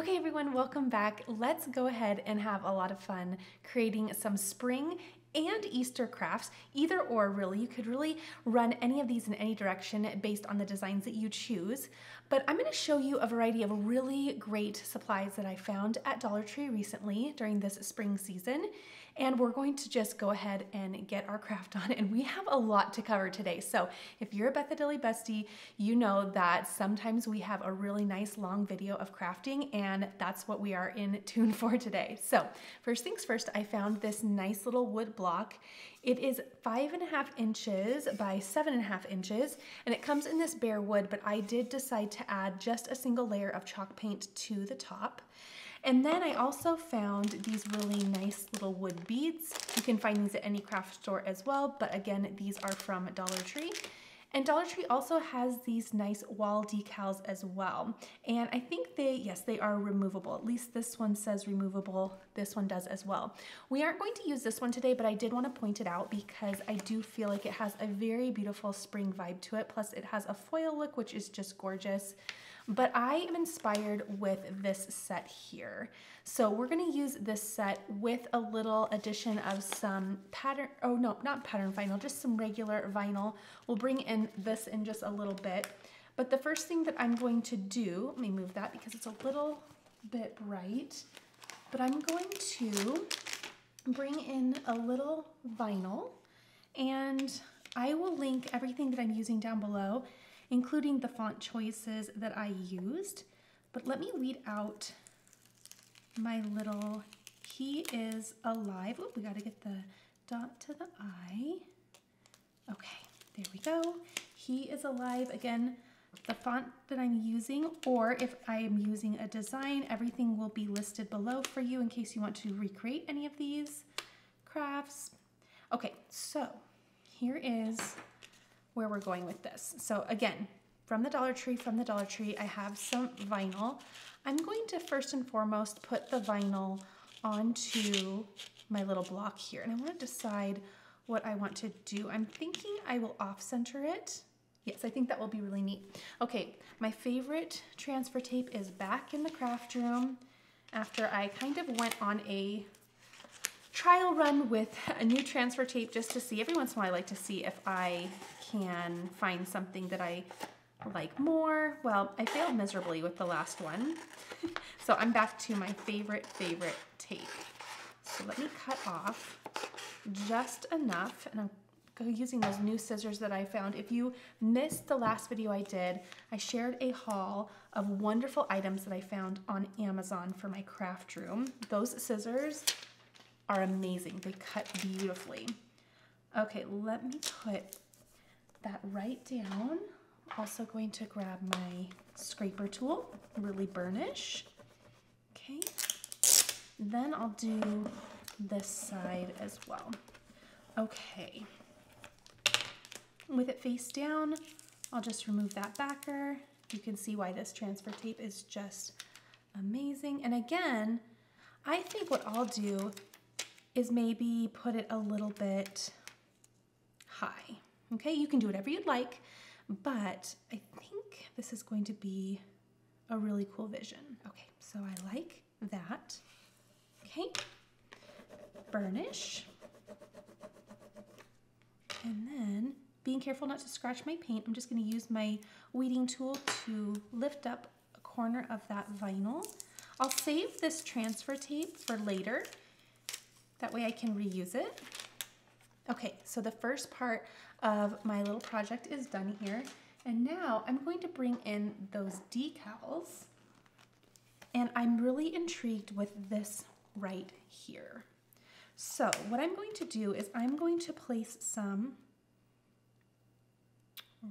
Okay everyone, welcome back. Let's go ahead and have a lot of fun creating some spring and Easter crafts, either or really. You could really run any of these in any direction based on the designs that you choose. But I'm gonna show you a variety of really great supplies that I found at Dollar Tree recently during this spring season. And we're going to just go ahead and get our craft on. And we have a lot to cover today. So if you're a Bethadilly bestie, you know that sometimes we have a really nice long video of crafting and that's what we are in tune for today. So first things first, I found this nice little wood block. It is five and a half inches by seven and a half inches, and it comes in this bare wood, but I did decide to add just a single layer of chalk paint to the top. And then I also found these really nice little wood beads. You can find these at any craft store as well, but again, these are from Dollar Tree. And Dollar Tree also has these nice wall decals as well. And I think they, yes, they are removable. At least this one says removable. This one does as well. We aren't going to use this one today, but I did want to point it out because I do feel like it has a very beautiful spring vibe to it. Plus it has a foil look, which is just gorgeous. But I am inspired with this set here. So we're gonna use this set with a little addition of some pattern, oh no, not pattern vinyl, just some regular vinyl. We'll bring in this in just a little bit. But the first thing that I'm going to do, let me move that because it's a little bit bright, but I'm going to bring in a little vinyl and I will link everything that I'm using down below including the font choices that I used. But let me weed out my little, he is alive. Oh, we gotta get the dot to the eye. Okay, there we go. He is alive. Again, the font that I'm using, or if I am using a design, everything will be listed below for you in case you want to recreate any of these crafts. Okay, so here is where we're going with this. So again, from the Dollar Tree, from the Dollar Tree, I have some vinyl. I'm going to first and foremost put the vinyl onto my little block here. And I want to decide what I want to do. I'm thinking I will off center it. Yes, I think that will be really neat. Okay, my favorite transfer tape is back in the craft room after I kind of went on a trial run with a new transfer tape just to see. Every once in a while I like to see if I can find something that I like more. Well, I failed miserably with the last one. so I'm back to my favorite, favorite tape. So let me cut off just enough and I'm using those new scissors that I found. If you missed the last video I did, I shared a haul of wonderful items that I found on Amazon for my craft room. Those scissors are amazing. They cut beautifully. Okay, let me put that right down. Also going to grab my scraper tool, really burnish. Okay, then I'll do this side as well. Okay, with it face down, I'll just remove that backer. You can see why this transfer tape is just amazing. And again, I think what I'll do is maybe put it a little bit high. Okay, you can do whatever you'd like, but I think this is going to be a really cool vision. Okay, so I like that. Okay, burnish. And then being careful not to scratch my paint, I'm just gonna use my weeding tool to lift up a corner of that vinyl. I'll save this transfer tape for later. That way I can reuse it. Okay, so the first part of my little project is done here. And now I'm going to bring in those decals. And I'm really intrigued with this right here. So what I'm going to do is I'm going to place some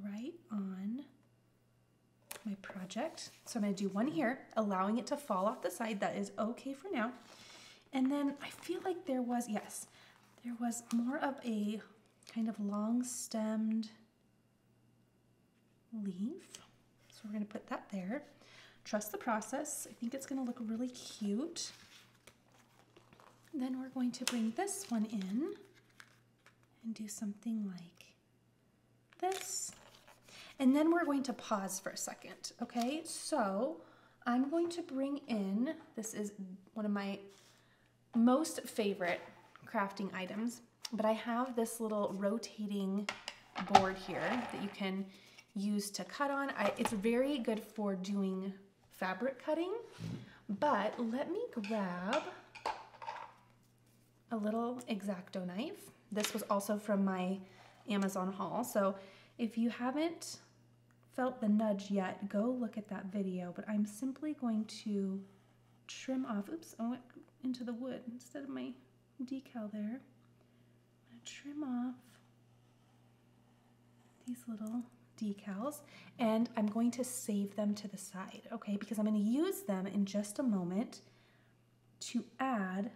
right on my project. So I'm gonna do one here, allowing it to fall off the side. That is okay for now. And then I feel like there was, yes, there was more of a kind of long stemmed leaf. So we're gonna put that there. Trust the process. I think it's gonna look really cute. Then we're going to bring this one in and do something like this. And then we're going to pause for a second, okay? So I'm going to bring in, this is one of my most favorite crafting items, but I have this little rotating board here that you can use to cut on. I, it's very good for doing fabric cutting, but let me grab a little X-Acto knife. This was also from my Amazon haul. So if you haven't felt the nudge yet, go look at that video, but I'm simply going to trim off, oops, I went into the wood instead of my decal there. I'm gonna trim off these little decals and I'm going to save them to the side, okay? Because I'm gonna use them in just a moment to add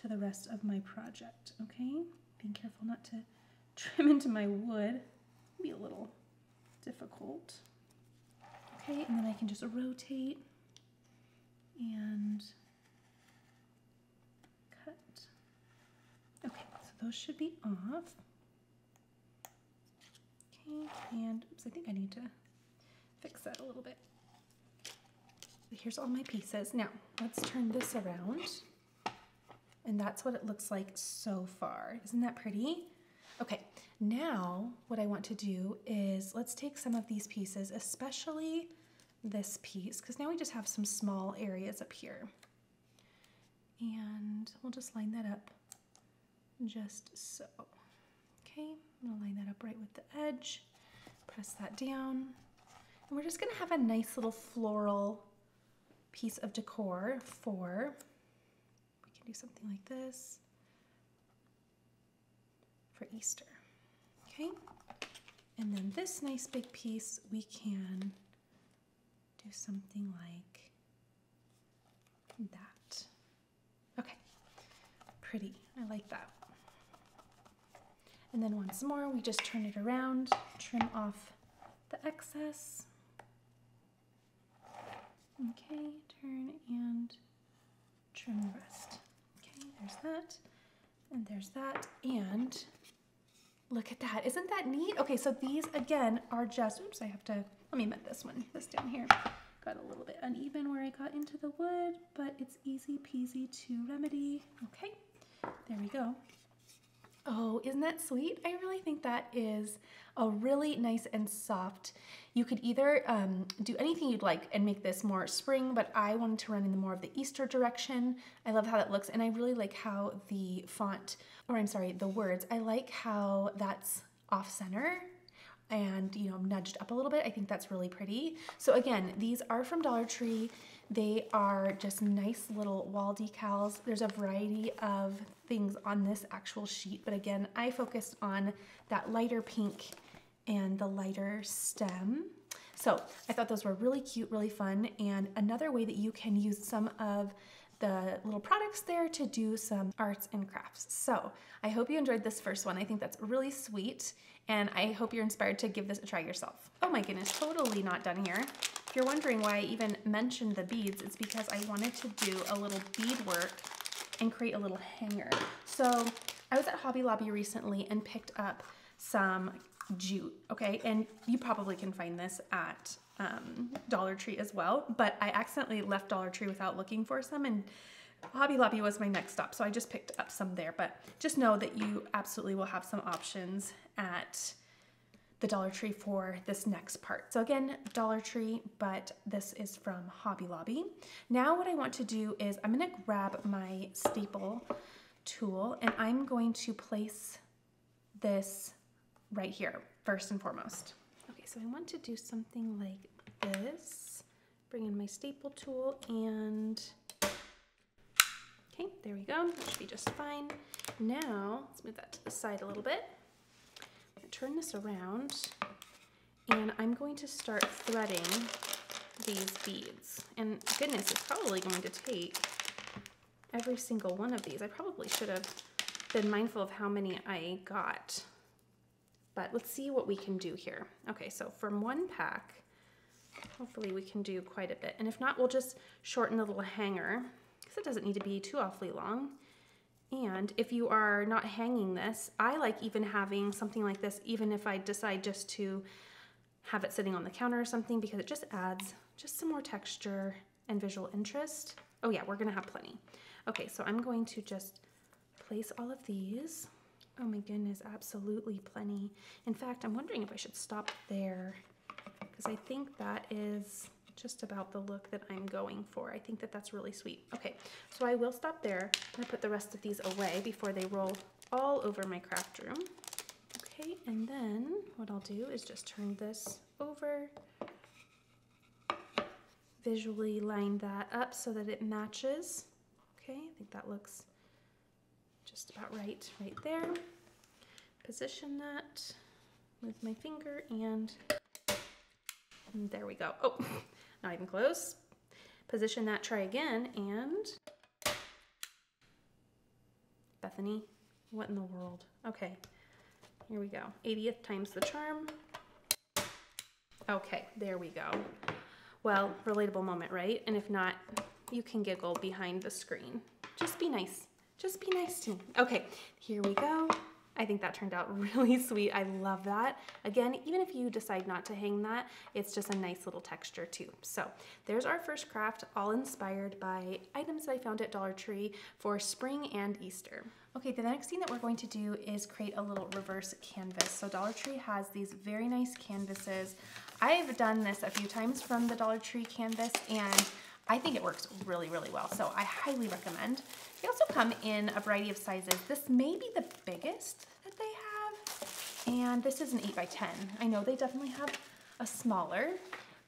to the rest of my project, okay? Being careful not to trim into my wood. Be a little difficult. Okay, and then I can just rotate and cut. Okay, so those should be off. Okay, and oops, I think I need to fix that a little bit. Here's all my pieces. Now, let's turn this around. And that's what it looks like so far. Isn't that pretty? Okay, now what I want to do is let's take some of these pieces, especially this piece, because now we just have some small areas up here. And we'll just line that up just so. Okay, I'm gonna line that up right with the edge, press that down. And we're just gonna have a nice little floral piece of decor for we can do something like this for Easter. Okay, and then this nice big piece, we can do something like that. Okay, pretty, I like that. And then once more, we just turn it around, trim off the excess. Okay, turn and trim the rest. Okay, there's that, and there's that, and look at that. Isn't that neat? Okay, so these again are just, oops, I have to, let me mend this one, this down here. Got a little bit uneven where I got into the wood, but it's easy peasy to remedy. Okay, there we go. Oh, isn't that sweet? I really think that is a really nice and soft. You could either um, do anything you'd like and make this more spring, but I wanted to run in the more of the Easter direction. I love how that looks, and I really like how the font, or I'm sorry, the words, I like how that's off center and you know nudged up a little bit. I think that's really pretty. So again, these are from Dollar Tree. They are just nice little wall decals. There's a variety of things on this actual sheet, but again, I focused on that lighter pink and the lighter stem. So I thought those were really cute, really fun, and another way that you can use some of the little products there to do some arts and crafts. So I hope you enjoyed this first one. I think that's really sweet and I hope you're inspired to give this a try yourself. Oh my goodness, totally not done here. If you're wondering why I even mentioned the beads, it's because I wanted to do a little bead work and create a little hanger. So I was at Hobby Lobby recently and picked up some jute, okay? And you probably can find this at um, Dollar Tree as well, but I accidentally left Dollar Tree without looking for some and Hobby Lobby was my next stop, so I just picked up some there, but just know that you absolutely will have some options at the Dollar Tree for this next part. So again, Dollar Tree, but this is from Hobby Lobby. Now what I want to do is I'm gonna grab my staple tool and I'm going to place this right here, first and foremost. Okay, so I want to do something like this. Bring in my staple tool and, okay, there we go. That should be just fine. Now, let's move that to the side a little bit. Turn this around and I'm going to start threading these beads. And goodness, it's probably going to take every single one of these. I probably should have been mindful of how many I got but let's see what we can do here. Okay, so from one pack, hopefully we can do quite a bit. And if not, we'll just shorten the little hanger because it doesn't need to be too awfully long. And if you are not hanging this, I like even having something like this, even if I decide just to have it sitting on the counter or something because it just adds just some more texture and visual interest. Oh yeah, we're gonna have plenty. Okay, so I'm going to just place all of these. Oh my goodness, absolutely plenty. In fact, I'm wondering if I should stop there because I think that is just about the look that I'm going for. I think that that's really sweet. Okay, so I will stop there. I'm gonna put the rest of these away before they roll all over my craft room. Okay, and then what I'll do is just turn this over, visually line that up so that it matches. Okay, I think that looks just about right, right there. Position that with my finger and, and there we go. Oh, not even close. Position that, try again, and Bethany, what in the world? Okay, here we go. 80th times the charm. Okay, there we go. Well, relatable moment, right? And if not, you can giggle behind the screen. Just be nice. Just be nice to me. Okay, here we go. I think that turned out really sweet. I love that. Again, even if you decide not to hang that, it's just a nice little texture too. So there's our first craft, all inspired by items that I found at Dollar Tree for spring and Easter. Okay, the next thing that we're going to do is create a little reverse canvas. So Dollar Tree has these very nice canvases. I've done this a few times from the Dollar Tree canvas and I think it works really, really well. So I highly recommend. They also come in a variety of sizes. This may be the biggest that they have. And this is an 8 by 10 I know they definitely have a smaller,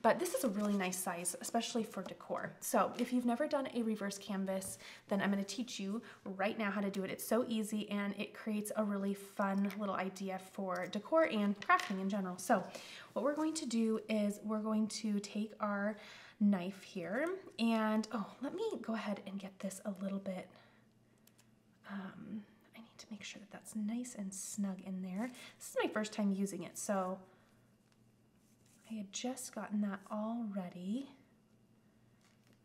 but this is a really nice size, especially for decor. So if you've never done a reverse canvas, then I'm gonna teach you right now how to do it. It's so easy and it creates a really fun little idea for decor and crafting in general. So what we're going to do is we're going to take our knife here and oh, let me go ahead and get this a little bit, um, I need to make sure that that's nice and snug in there. This is my first time using it, so I had just gotten that all ready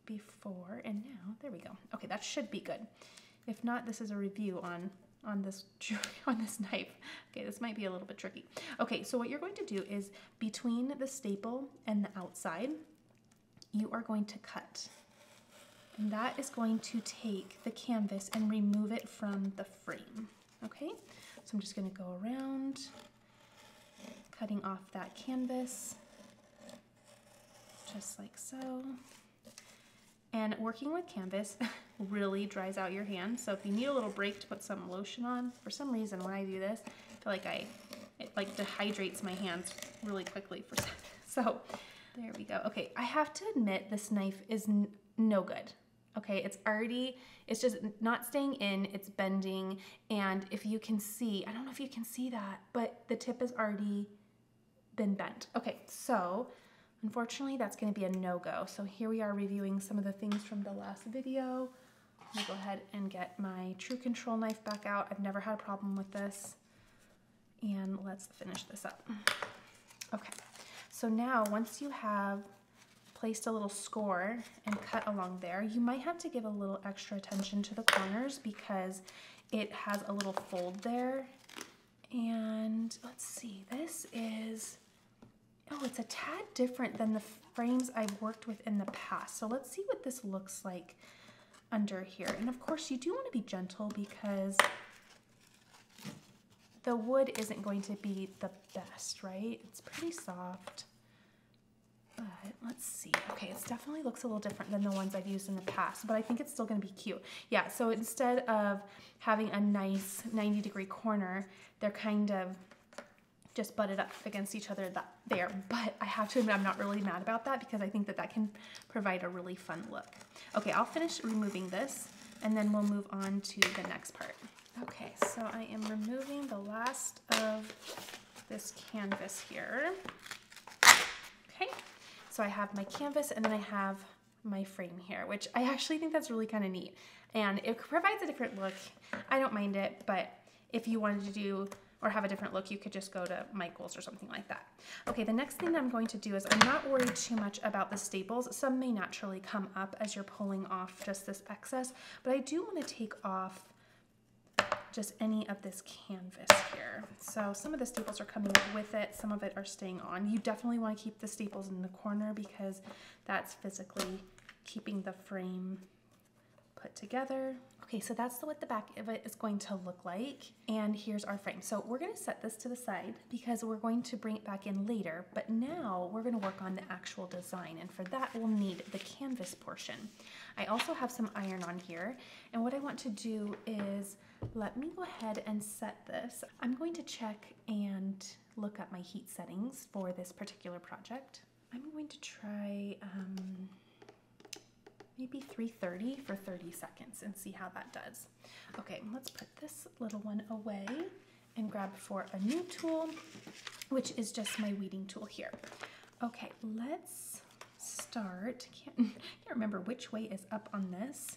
before, and now, there we go. Okay, that should be good. If not, this is a review on on this on this knife. Okay, this might be a little bit tricky. Okay, so what you're going to do is between the staple and the outside, you are going to cut. And that is going to take the canvas and remove it from the frame. Okay, so I'm just gonna go around, cutting off that canvas just like so. And working with canvas really dries out your hand. So if you need a little break to put some lotion on, for some reason when I do this, I feel like I, it like dehydrates my hands really quickly for some, so there we go. Okay, I have to admit this knife is no good. Okay, it's already, it's just not staying in, it's bending, and if you can see, I don't know if you can see that, but the tip has already been bent. Okay, so Unfortunately, that's gonna be a no-go. So here we are reviewing some of the things from the last video. I'm gonna go ahead and get my True Control knife back out. I've never had a problem with this. And let's finish this up. Okay, so now once you have placed a little score and cut along there, you might have to give a little extra attention to the corners because it has a little fold there. And let's see, this is Oh, it's a tad different than the frames I've worked with in the past. So let's see what this looks like under here. And of course you do want to be gentle because the wood isn't going to be the best, right? It's pretty soft. But let's see. Okay, it definitely looks a little different than the ones I've used in the past, but I think it's still gonna be cute. Yeah, so instead of having a nice 90 degree corner, they're kind of just butted up against each other that there. But I have to admit, I'm not really mad about that because I think that that can provide a really fun look. Okay, I'll finish removing this and then we'll move on to the next part. Okay, so I am removing the last of this canvas here. Okay, so I have my canvas and then I have my frame here, which I actually think that's really kind of neat. And it provides a different look. I don't mind it, but if you wanted to do or have a different look, you could just go to Michael's or something like that. Okay, the next thing I'm going to do is I'm not worried too much about the staples. Some may naturally come up as you're pulling off just this excess, but I do want to take off just any of this canvas here. So some of the staples are coming with it, some of it are staying on. You definitely want to keep the staples in the corner because that's physically keeping the frame put together. Okay, so that's what the back of it is going to look like. And here's our frame. So we're gonna set this to the side because we're going to bring it back in later, but now we're gonna work on the actual design. And for that, we'll need the canvas portion. I also have some iron on here. And what I want to do is, let me go ahead and set this. I'm going to check and look up my heat settings for this particular project. I'm going to try, um, maybe 330 for 30 seconds and see how that does. Okay, let's put this little one away and grab for a new tool, which is just my weeding tool here. Okay, let's start. Can't, can't remember which way is up on this.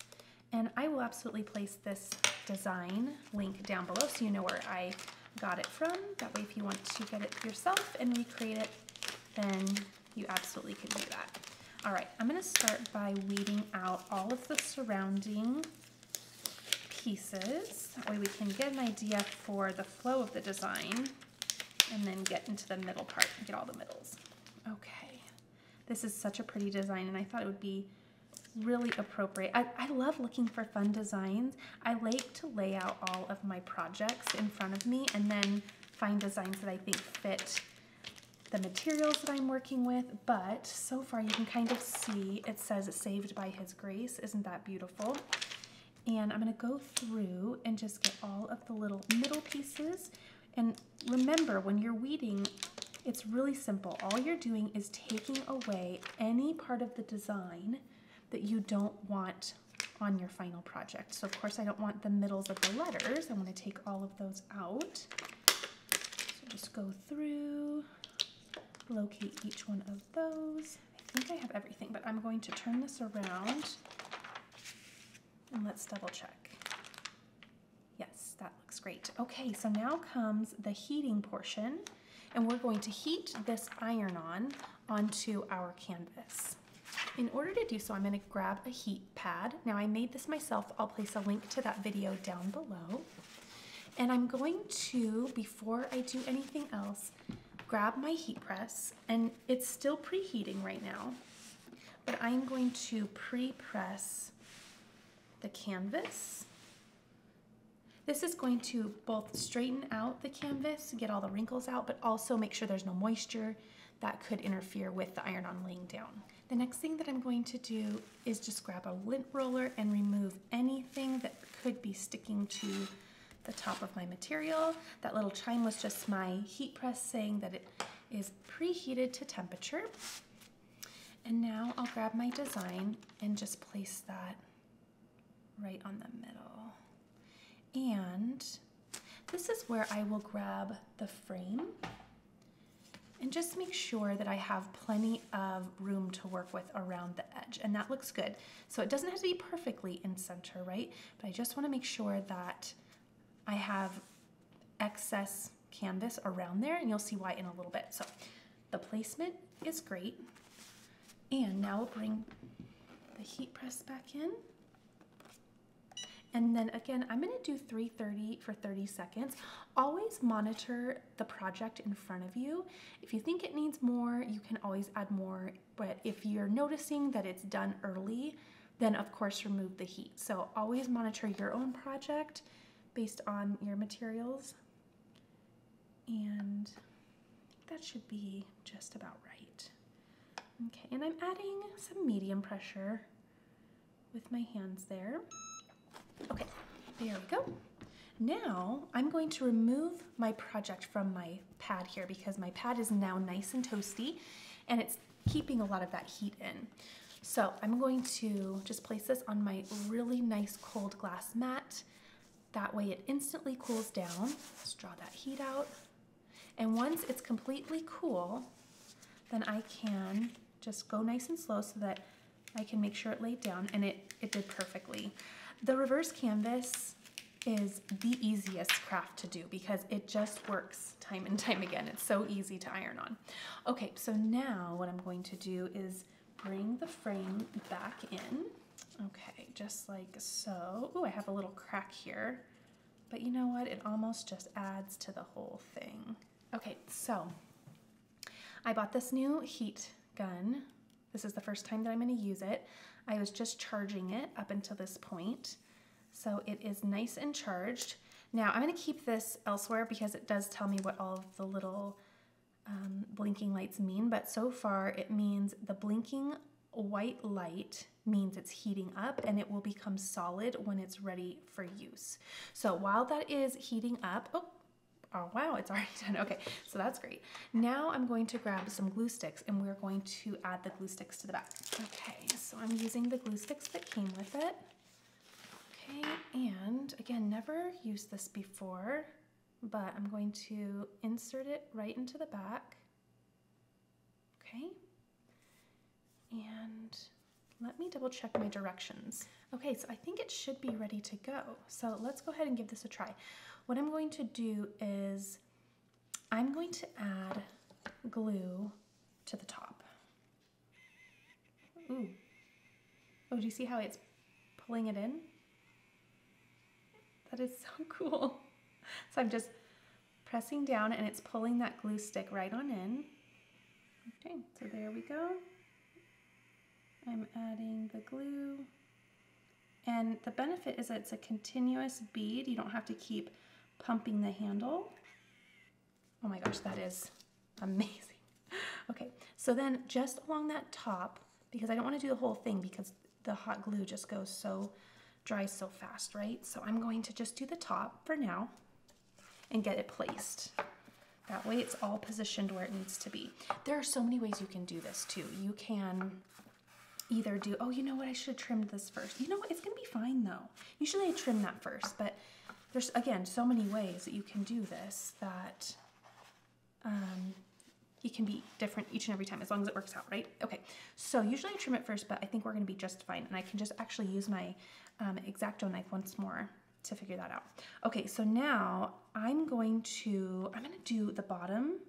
And I will absolutely place this design link down below so you know where I got it from. That way if you want to get it yourself and recreate it, then you absolutely can do that. All right, I'm gonna start by weeding out all of the surrounding pieces. That way we can get an idea for the flow of the design and then get into the middle part and get all the middles. Okay, this is such a pretty design and I thought it would be really appropriate. I, I love looking for fun designs. I like to lay out all of my projects in front of me and then find designs that I think fit the materials that I'm working with, but so far you can kind of see it says saved by his grace. Isn't that beautiful? And I'm gonna go through and just get all of the little middle pieces. And remember, when you're weeding, it's really simple. All you're doing is taking away any part of the design that you don't want on your final project. So of course I don't want the middles of the letters. I wanna take all of those out. So just go through locate each one of those. I think I have everything, but I'm going to turn this around and let's double check. Yes, that looks great. Okay, so now comes the heating portion and we're going to heat this iron on onto our canvas. In order to do so, I'm gonna grab a heat pad. Now I made this myself. I'll place a link to that video down below. And I'm going to, before I do anything else, grab my heat press and it's still preheating right now, but I'm going to pre-press the canvas. This is going to both straighten out the canvas, get all the wrinkles out, but also make sure there's no moisture that could interfere with the iron-on laying down. The next thing that I'm going to do is just grab a lint roller and remove anything that could be sticking to the top of my material. That little chime was just my heat press saying that it is preheated to temperature. And now I'll grab my design and just place that right on the middle. And this is where I will grab the frame and just make sure that I have plenty of room to work with around the edge and that looks good. So it doesn't have to be perfectly in center, right? But I just wanna make sure that I have excess canvas around there and you'll see why in a little bit. So the placement is great. And now we'll bring the heat press back in. And then again, I'm gonna do 330 for 30 seconds. Always monitor the project in front of you. If you think it needs more, you can always add more. But if you're noticing that it's done early, then of course remove the heat. So always monitor your own project based on your materials. And that should be just about right. Okay, and I'm adding some medium pressure with my hands there. Okay, there we go. Now I'm going to remove my project from my pad here because my pad is now nice and toasty and it's keeping a lot of that heat in. So I'm going to just place this on my really nice cold glass mat that way it instantly cools down. Let's draw that heat out. And once it's completely cool, then I can just go nice and slow so that I can make sure it laid down and it, it did perfectly. The reverse canvas is the easiest craft to do because it just works time and time again. It's so easy to iron on. Okay, so now what I'm going to do is bring the frame back in. Okay, just like so. Oh, I have a little crack here. but you know what? It almost just adds to the whole thing. Okay, so I bought this new heat gun. This is the first time that I'm gonna use it. I was just charging it up until this point. So it is nice and charged. Now I'm gonna keep this elsewhere because it does tell me what all of the little um, blinking lights mean, but so far it means the blinking white light means it's heating up and it will become solid when it's ready for use. So while that is heating up, oh, oh wow, it's already done. Okay, so that's great. Now I'm going to grab some glue sticks and we're going to add the glue sticks to the back. Okay, so I'm using the glue sticks that came with it. Okay, and again, never used this before, but I'm going to insert it right into the back. Okay, and let me double check my directions. Okay, so I think it should be ready to go. So let's go ahead and give this a try. What I'm going to do is I'm going to add glue to the top. Ooh. Oh, do you see how it's pulling it in? That is so cool. So I'm just pressing down and it's pulling that glue stick right on in. Okay, so there we go. I'm adding the glue. And the benefit is it's a continuous bead. You don't have to keep pumping the handle. Oh my gosh, that is amazing. Okay, so then just along that top, because I don't want to do the whole thing because the hot glue just goes so dry so fast, right? So I'm going to just do the top for now and get it placed. That way it's all positioned where it needs to be. There are so many ways you can do this too. You can either do, oh, you know what, I should have trimmed this first. You know what, it's gonna be fine though. Usually I trim that first, but there's, again, so many ways that you can do this that um, it can be different each and every time as long as it works out, right? Okay, so usually I trim it first, but I think we're gonna be just fine. And I can just actually use my um, X-Acto knife once more to figure that out. Okay, so now I'm going to, I'm gonna do the bottom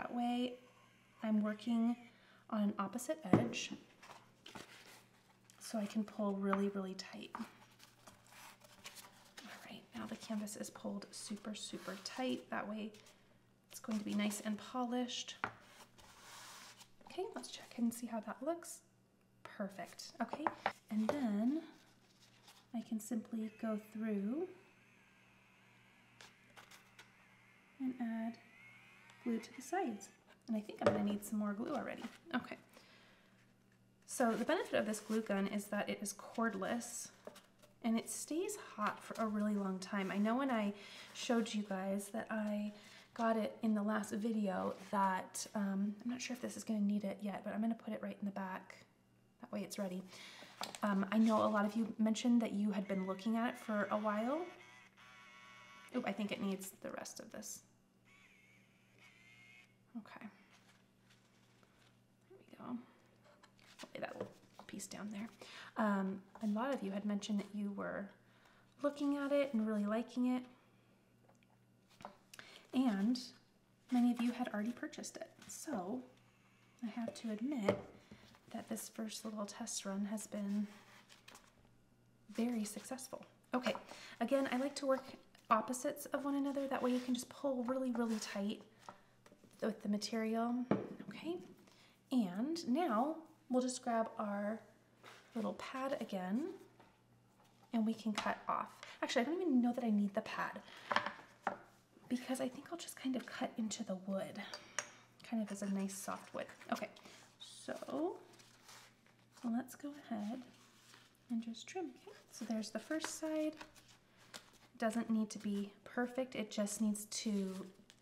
That way I'm working on an opposite edge so I can pull really, really tight. All right, now the canvas is pulled super, super tight. That way it's going to be nice and polished. Okay, let's check and see how that looks. Perfect, okay. And then I can simply go through and add glue to the sides. And I think I'm gonna need some more glue already. Okay. So the benefit of this glue gun is that it is cordless and it stays hot for a really long time. I know when I showed you guys that I got it in the last video that, um, I'm not sure if this is gonna need it yet, but I'm gonna put it right in the back. That way it's ready. Um, I know a lot of you mentioned that you had been looking at it for a while. Oh, I think it needs the rest of this. Okay. There we go. lay that little piece down there. Um, a lot of you had mentioned that you were looking at it and really liking it. And many of you had already purchased it. So I have to admit that this first little test run has been very successful. Okay, again, I like to work opposites of one another. That way you can just pull really, really tight with the material. Okay, and now we'll just grab our little pad again and we can cut off. Actually, I don't even know that I need the pad because I think I'll just kind of cut into the wood, kind of as a nice soft wood. Okay, so let's go ahead and just trim. Okay, so there's the first side. Doesn't need to be perfect, it just needs to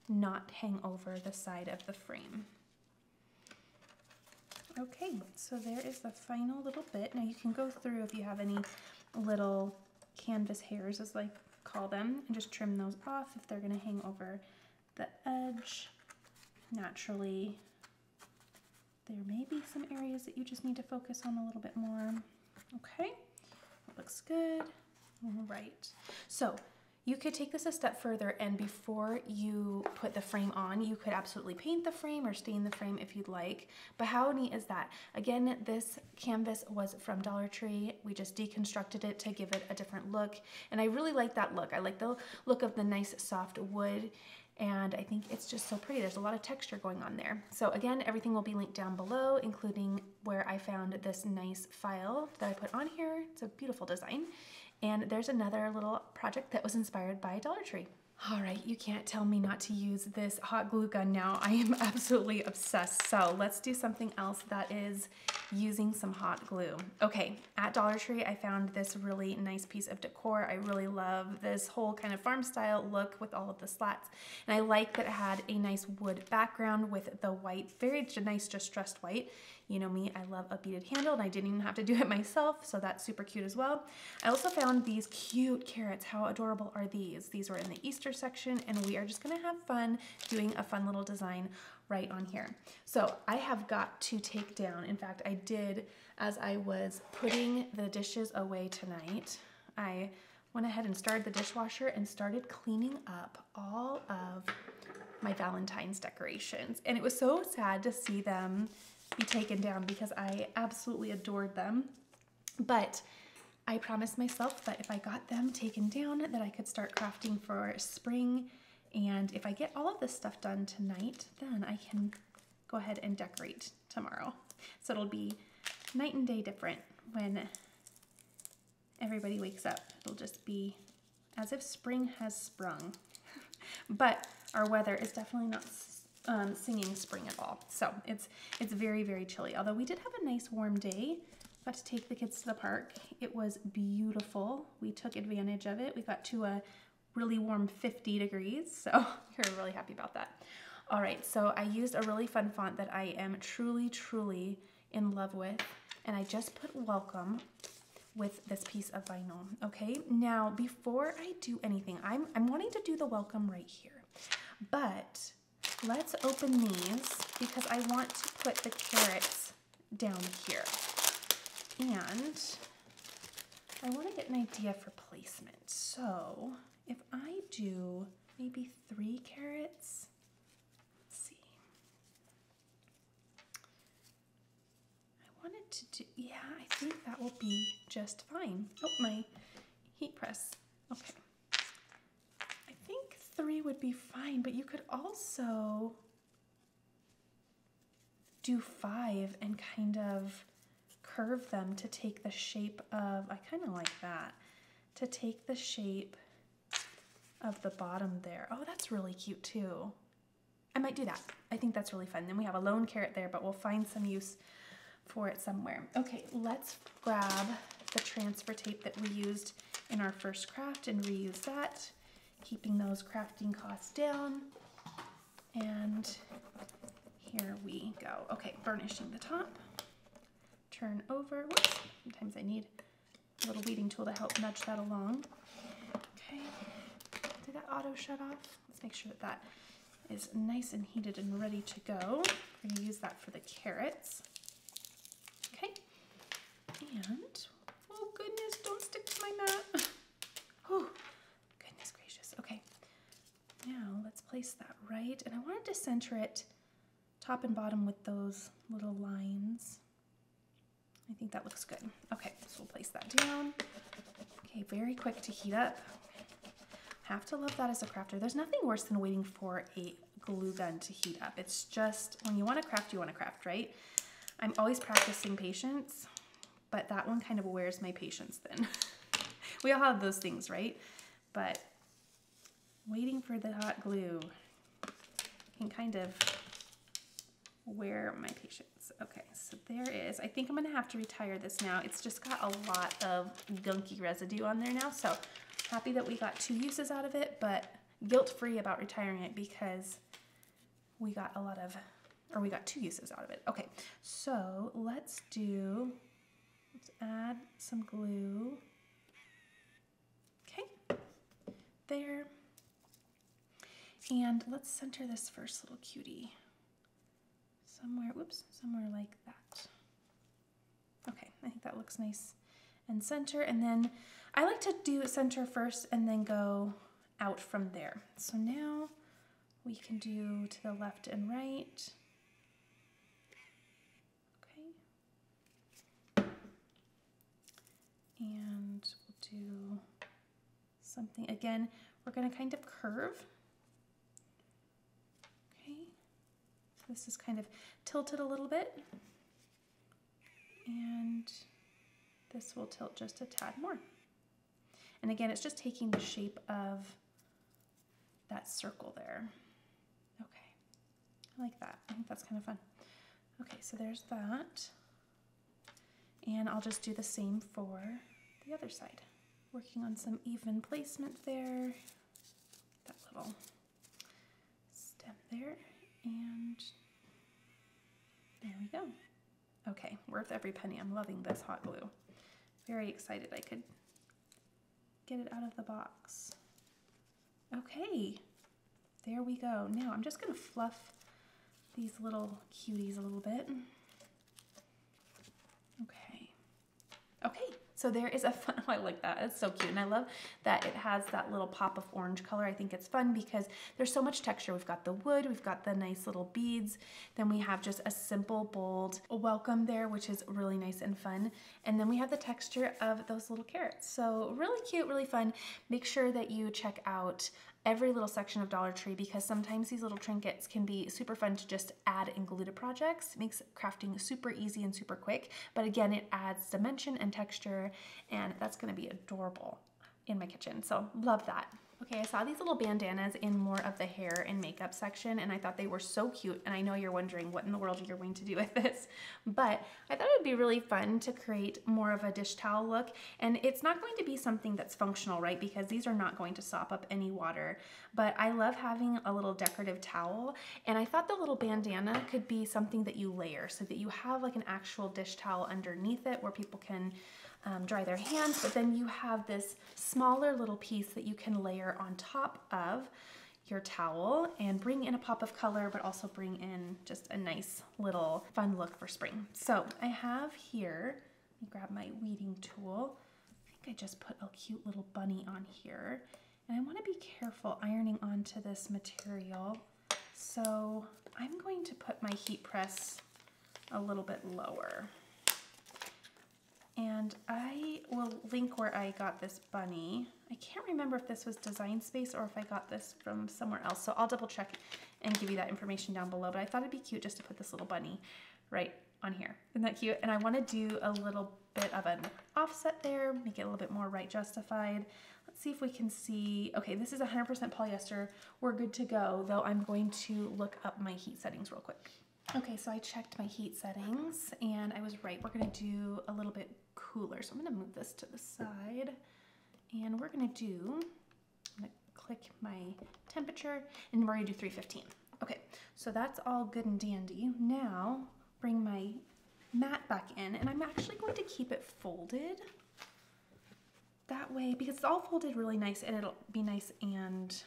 not hang over the side of the frame. Okay, so there is the final little bit. Now you can go through if you have any little canvas hairs, as I call them, and just trim those off if they're gonna hang over the edge. Naturally, there may be some areas that you just need to focus on a little bit more. Okay, looks good. All right, so you could take this a step further and before you put the frame on, you could absolutely paint the frame or stain the frame if you'd like. But how neat is that? Again, this canvas was from Dollar Tree. We just deconstructed it to give it a different look. And I really like that look. I like the look of the nice soft wood and I think it's just so pretty. There's a lot of texture going on there. So again, everything will be linked down below, including where I found this nice file that I put on here. It's a beautiful design. And there's another little project that was inspired by Dollar Tree. All right, you can't tell me not to use this hot glue gun now. I am absolutely obsessed. So let's do something else that is using some hot glue. Okay, at Dollar Tree, I found this really nice piece of decor. I really love this whole kind of farm style look with all of the slats. And I like that it had a nice wood background with the white, very nice distressed white. You know me, I love a beaded handle and I didn't even have to do it myself, so that's super cute as well. I also found these cute carrots. How adorable are these? These were in the Easter section and we are just gonna have fun doing a fun little design right on here. So I have got to take down, in fact, I did as I was putting the dishes away tonight, I went ahead and started the dishwasher and started cleaning up all of my Valentine's decorations. And it was so sad to see them be taken down because I absolutely adored them. But I promised myself that if I got them taken down that I could start crafting for spring. And if I get all of this stuff done tonight, then I can go ahead and decorate tomorrow. So it'll be night and day different when everybody wakes up. It'll just be as if spring has sprung. but our weather is definitely not um, singing spring at all. So it's, it's very, very chilly. Although we did have a nice warm day. Got to take the kids to the park. It was beautiful. We took advantage of it. We got to a really warm 50 degrees. So we're really happy about that. All right, so I used a really fun font that I am truly, truly in love with. And I just put welcome with this piece of vinyl, okay? Now, before I do anything, I'm, I'm wanting to do the welcome right here. But Let's open these because I want to put the carrots down here. And I want to get an idea for placement. So if I do maybe three carrots, let's see. I wanted to do, yeah, I think that will be just fine. Oh, my heat press. Okay three would be fine, but you could also do five and kind of curve them to take the shape of, I kind of like that, to take the shape of the bottom there. Oh, that's really cute too. I might do that. I think that's really fun. Then we have a lone carrot there, but we'll find some use for it somewhere. Okay, let's grab the transfer tape that we used in our first craft and reuse that keeping those crafting costs down. And here we go. Okay, burnishing the top. Turn over. Whoops, sometimes I need a little weeding tool to help nudge that along. Okay, did that auto shut off? Let's make sure that that is nice and heated and ready to go. We're gonna use that for the carrots. Okay, and, oh goodness, don't stick to my mat. Whew. Now let's place that right, and I wanted to center it top and bottom with those little lines. I think that looks good. Okay, so we'll place that down. Okay, very quick to heat up. Have to love that as a crafter. There's nothing worse than waiting for a glue gun to heat up. It's just, when you wanna craft, you wanna craft, right? I'm always practicing patience, but that one kind of wears my patience thin. we all have those things, right? But waiting for the hot glue can kind of wear my patience. Okay, so there is, I think I'm gonna have to retire this now. It's just got a lot of gunky residue on there now, so happy that we got two uses out of it, but guilt-free about retiring it because we got a lot of, or we got two uses out of it. Okay, so let's do, let's add some glue. Okay, there. And let's center this first little cutie. Somewhere, whoops, somewhere like that. Okay, I think that looks nice and center. And then I like to do center first and then go out from there. So now we can do to the left and right. Okay. And we'll do something, again, we're gonna kind of curve. Okay, so this is kind of tilted a little bit. And this will tilt just a tad more. And again, it's just taking the shape of that circle there. Okay, I like that. I think that's kind of fun. Okay, so there's that. And I'll just do the same for the other side. Working on some even placement there. That little stem there. And there we go. Okay, worth every penny. I'm loving this hot glue. Very excited I could get it out of the box. Okay, there we go. Now I'm just gonna fluff these little cuties a little bit. Okay. Okay, so there is a fun, oh, I like that, it's so cute. And I love that it has that little pop of orange color. I think it's fun because there's so much texture. We've got the wood, we've got the nice little beads. Then we have just a simple, bold welcome there, which is really nice and fun. And then we have the texture of those little carrots. So really cute, really fun. Make sure that you check out every little section of Dollar Tree because sometimes these little trinkets can be super fun to just add and glue to projects. It makes crafting super easy and super quick, but again, it adds dimension and texture and that's gonna be adorable in my kitchen. So love that. Okay, I saw these little bandanas in more of the hair and makeup section and I thought they were so cute and I know you're wondering what in the world you're going to do with this, but I thought it would be really fun to create more of a dish towel look and it's not going to be something that's functional, right? Because these are not going to sop up any water, but I love having a little decorative towel and I thought the little bandana could be something that you layer so that you have like an actual dish towel underneath it where people can um, dry their hands, but then you have this smaller little piece that you can layer on top of your towel and bring in a pop of color, but also bring in just a nice little fun look for spring. So I have here, let me grab my weeding tool. I think I just put a cute little bunny on here. And I wanna be careful ironing onto this material. So I'm going to put my heat press a little bit lower. And I will link where I got this bunny. I can't remember if this was Design Space or if I got this from somewhere else. So I'll double check and give you that information down below. But I thought it'd be cute just to put this little bunny right on here. Isn't that cute? And I want to do a little bit of an offset there, make it a little bit more right justified. Let's see if we can see. Okay, this is 100% polyester. We're good to go, though I'm going to look up my heat settings real quick. Okay, so I checked my heat settings and I was right. We're gonna do a little bit cooler. So I'm gonna move this to the side and we're gonna do, I'm gonna click my temperature and we're gonna do 315. Okay, so that's all good and dandy. Now bring my mat back in and I'm actually going to keep it folded that way because it's all folded really nice and it'll be nice and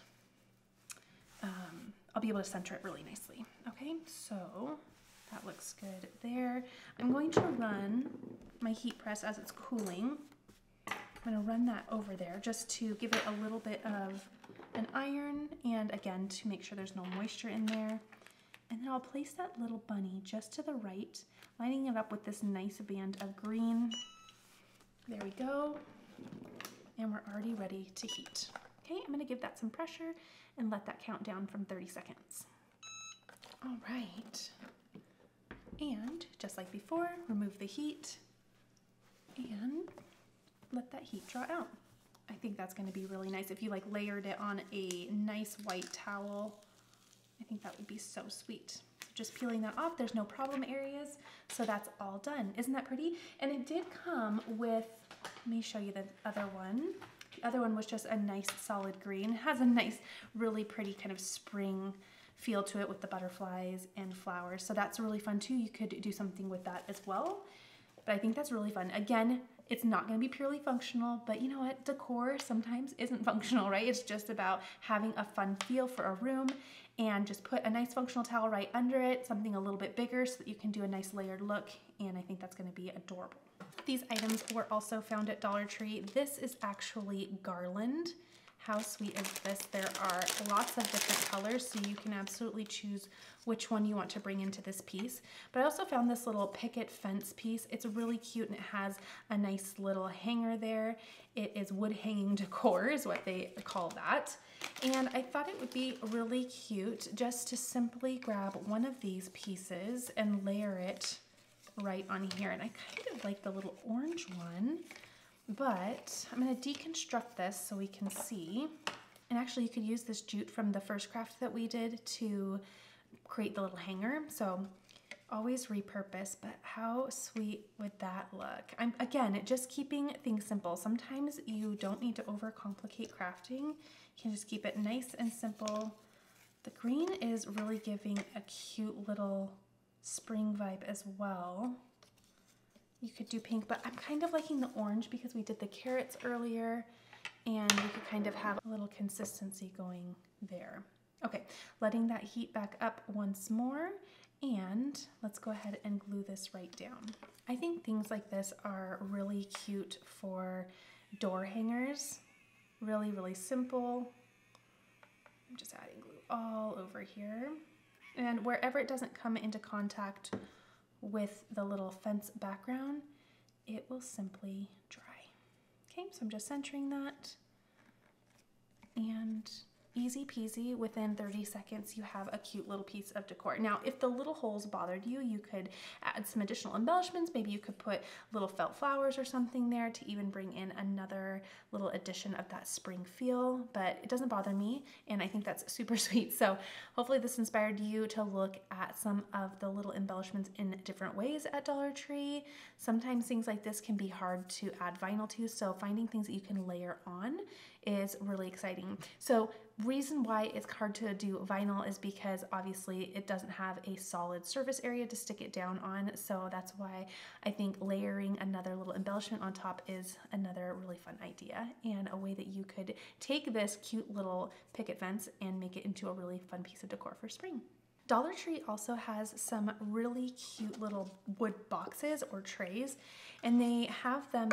um, I'll be able to center it really nicely. Okay, so that looks good there. I'm going to run my heat press as it's cooling. I'm gonna run that over there just to give it a little bit of an iron and again to make sure there's no moisture in there. And then I'll place that little bunny just to the right, lining it up with this nice band of green. There we go. And we're already ready to heat. Okay, I'm gonna give that some pressure and let that count down from 30 seconds. All right. And just like before, remove the heat and let that heat draw out. I think that's gonna be really nice. If you like layered it on a nice white towel, I think that would be so sweet. Just peeling that off, there's no problem areas, so that's all done. Isn't that pretty? And it did come with, let me show you the other one. The other one was just a nice solid green. It has a nice, really pretty kind of spring feel to it with the butterflies and flowers. So that's really fun too. You could do something with that as well. But I think that's really fun. Again, it's not gonna be purely functional, but you know what? Decor sometimes isn't functional, right? It's just about having a fun feel for a room and just put a nice functional towel right under it, something a little bit bigger so that you can do a nice layered look. And I think that's gonna be adorable. These items were also found at Dollar Tree. This is actually garland How sweet is this? There are lots of different colors, so you can absolutely choose which one you want to bring into this piece. But I also found this little picket fence piece. It's really cute and it has a nice little hanger there. It is wood hanging decor is what they call that. And I thought it would be really cute just to simply grab one of these pieces and layer it right on here. And I kind of like the little orange one, but I'm gonna deconstruct this so we can see. And actually you could use this jute from the first craft that we did to create the little hanger. So always repurpose, but how sweet would that look? I'm Again, just keeping things simple. Sometimes you don't need to overcomplicate crafting. You can just keep it nice and simple. The green is really giving a cute little spring vibe as well. You could do pink, but I'm kind of liking the orange because we did the carrots earlier and you could kind of have a little consistency going there. Okay, letting that heat back up once more and let's go ahead and glue this right down. I think things like this are really cute for door hangers. Really, really simple. I'm just adding glue all over here. And wherever it doesn't come into contact with the little fence background, it will simply dry. Okay, so I'm just centering that. And easy peasy within 30 seconds you have a cute little piece of decor. Now if the little holes bothered you you could add some additional embellishments. Maybe you could put little felt flowers or something there to even bring in another little addition of that spring feel but it doesn't bother me and I think that's super sweet. So hopefully this inspired you to look at some of the little embellishments in different ways at Dollar Tree. Sometimes things like this can be hard to add vinyl to so finding things that you can layer on is really exciting. So reason why it's hard to do vinyl is because obviously it doesn't have a solid surface area to stick it down on. So that's why I think layering another little embellishment on top is another really fun idea and a way that you could take this cute little picket fence and make it into a really fun piece of decor for spring. Dollar Tree also has some really cute little wood boxes or trays and they have them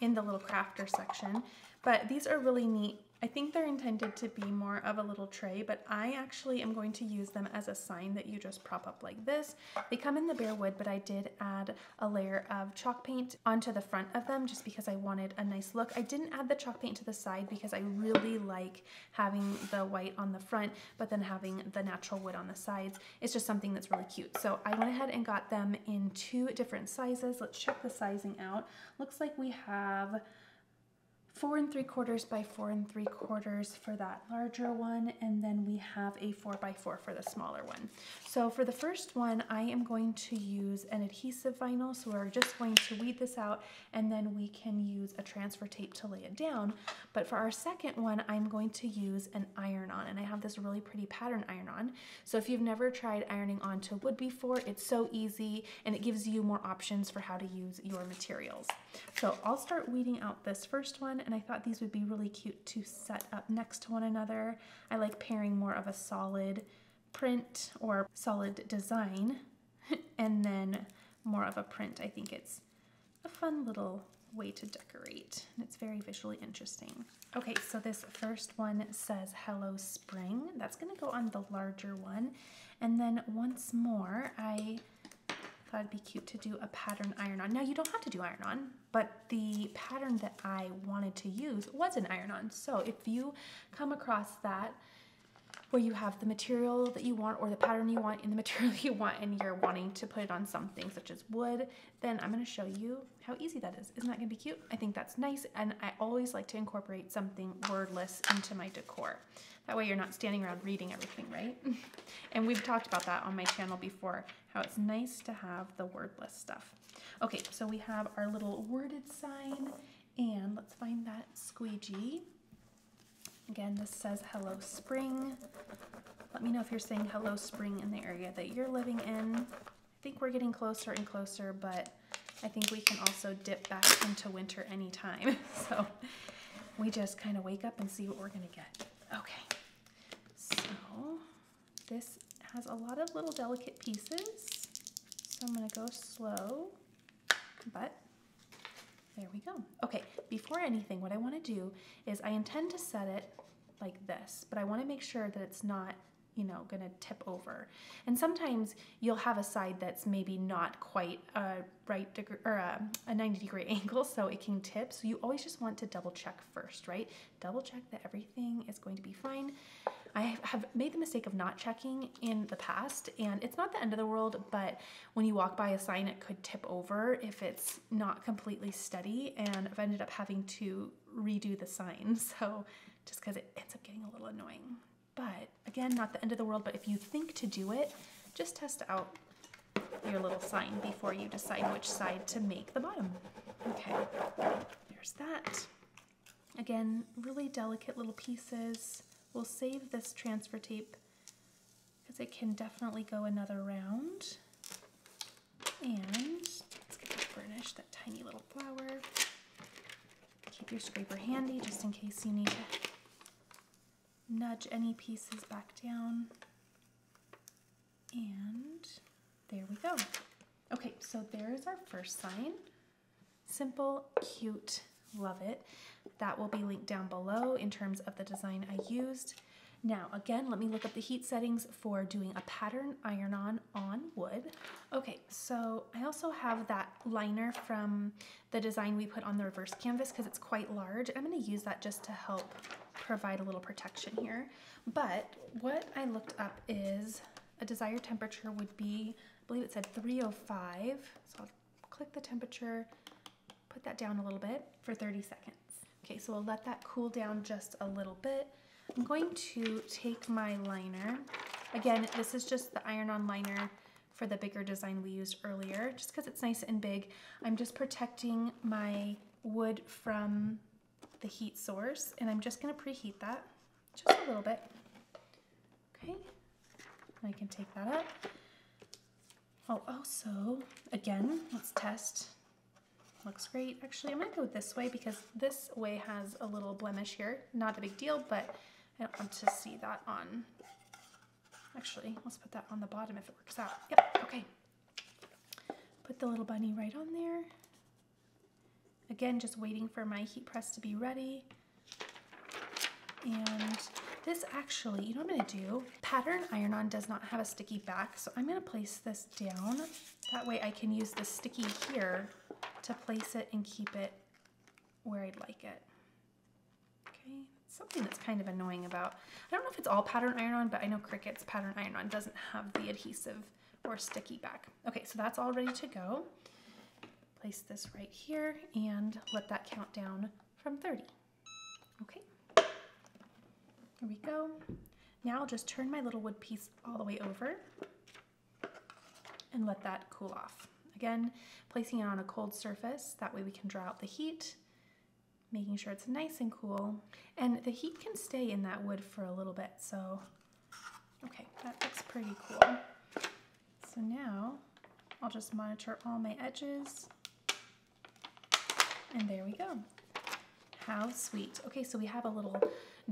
in the little crafter section but these are really neat. I think they're intended to be more of a little tray, but I actually am going to use them as a sign that you just prop up like this. They come in the bare wood, but I did add a layer of chalk paint onto the front of them just because I wanted a nice look. I didn't add the chalk paint to the side because I really like having the white on the front, but then having the natural wood on the sides. It's just something that's really cute. So I went ahead and got them in two different sizes. Let's check the sizing out. Looks like we have four and three quarters by four and three quarters for that larger one and then we have a four by four for the smaller one. So for the first one I am going to use an adhesive vinyl so we're just going to weed this out and then we can use a transfer tape to lay it down. But for our second one I'm going to use an iron on and I have this really pretty pattern iron on. So if you've never tried ironing onto wood before it's so easy and it gives you more options for how to use your materials. So I'll start weeding out this first one and I thought these would be really cute to set up next to one another. I like pairing more of a solid print or solid design and then more of a print. I think it's a fun little way to decorate and it's very visually interesting. Okay, so this first one says Hello Spring. That's gonna go on the larger one. And then once more, I thought it'd be cute to do a pattern iron-on. Now you don't have to do iron-on, but the pattern that I wanted to use was an iron-on. So if you come across that where you have the material that you want or the pattern you want in the material you want and you're wanting to put it on something such as wood, then I'm gonna show you how easy that is. Isn't that gonna be cute? I think that's nice and I always like to incorporate something wordless into my decor. That way you're not standing around reading everything, right? and we've talked about that on my channel before, how it's nice to have the wordless stuff. Okay, so we have our little worded sign and let's find that squeegee. Again, this says hello spring. Let me know if you're saying hello spring in the area that you're living in. I think we're getting closer and closer, but I think we can also dip back into winter anytime. So we just kind of wake up and see what we're gonna get. Okay, so this has a lot of little delicate pieces. So I'm gonna go slow, but there we go. Okay, before anything, what I wanna do is I intend to set it like this, but I wanna make sure that it's not you know, gonna tip over. And sometimes you'll have a side that's maybe not quite a right degree or a, a 90 degree angle, so it can tip. So you always just want to double check first, right? Double check that everything is going to be fine. I have made the mistake of not checking in the past, and it's not the end of the world, but when you walk by a sign, it could tip over if it's not completely steady, and I've ended up having to redo the sign. So just because it ends up getting a little annoying. But again, not the end of the world, but if you think to do it, just test out your little sign before you decide which side to make the bottom. Okay, there's that. Again, really delicate little pieces. We'll save this transfer tape because it can definitely go another round. And let's get that burnish, that tiny little flower. Keep your scraper handy just in case you need to nudge any pieces back down. And there we go. Okay, so there's our first sign. Simple, cute, love it. That will be linked down below in terms of the design I used. Now, again, let me look up the heat settings for doing a pattern iron-on on wood. Okay, so I also have that liner from the design we put on the reverse canvas because it's quite large. I'm gonna use that just to help provide a little protection here. But what I looked up is a desired temperature would be, I believe it said 305. So I'll click the temperature, put that down a little bit for 30 seconds. Okay, so we'll let that cool down just a little bit. I'm going to take my liner. Again, this is just the iron-on liner for the bigger design we used earlier, just because it's nice and big. I'm just protecting my wood from the heat source and I'm just gonna preheat that just a little bit. Okay, I can take that up. I'll also, again, let's test. Looks great. Actually, I'm gonna go this way because this way has a little blemish here. Not a big deal, but I don't want to see that on, actually, let's put that on the bottom if it works out. Yep, okay. Put the little bunny right on there. Again, just waiting for my heat press to be ready. And this actually, you know what I'm gonna do? Pattern iron-on does not have a sticky back, so I'm gonna place this down. That way I can use the sticky here to place it and keep it where I'd like it. Okay, something that's kind of annoying about, I don't know if it's all pattern iron-on, but I know Cricut's pattern iron-on doesn't have the adhesive or sticky back. Okay, so that's all ready to go place this right here and let that count down from 30. Okay, here we go. Now I'll just turn my little wood piece all the way over and let that cool off. Again, placing it on a cold surface, that way we can draw out the heat, making sure it's nice and cool. And the heat can stay in that wood for a little bit, so, okay, that looks pretty cool. So now I'll just monitor all my edges and there we go. How sweet. Okay, so we have a little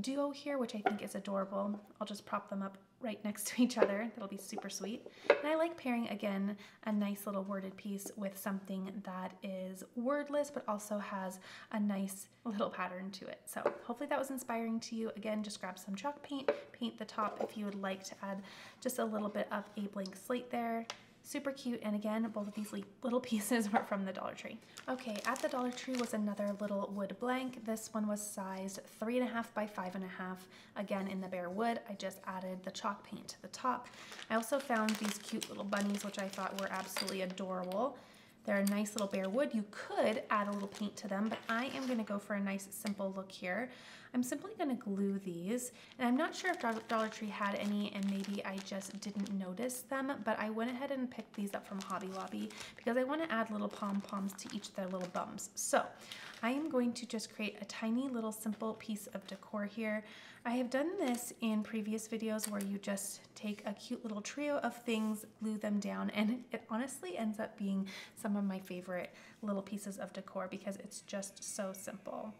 duo here, which I think is adorable. I'll just prop them up right next to each other. That'll be super sweet. And I like pairing, again, a nice little worded piece with something that is wordless, but also has a nice little pattern to it. So hopefully that was inspiring to you. Again, just grab some chalk paint, paint the top if you would like to add just a little bit of a blank slate there. Super cute, and again, both of these little pieces were from the Dollar Tree. Okay, at the Dollar Tree was another little wood blank. This one was sized three and a half by five and a half. Again, in the bare wood, I just added the chalk paint to the top. I also found these cute little bunnies, which I thought were absolutely adorable. They're a nice little bare wood. You could add a little paint to them, but I am gonna go for a nice simple look here. I'm simply gonna glue these, and I'm not sure if Dollar Tree had any and maybe I just didn't notice them, but I went ahead and picked these up from Hobby Lobby because I wanna add little pom-poms to each of their little bums. So I am going to just create a tiny little simple piece of decor here. I have done this in previous videos where you just take a cute little trio of things, glue them down, and it honestly ends up being some of my favorite little pieces of decor because it's just so simple.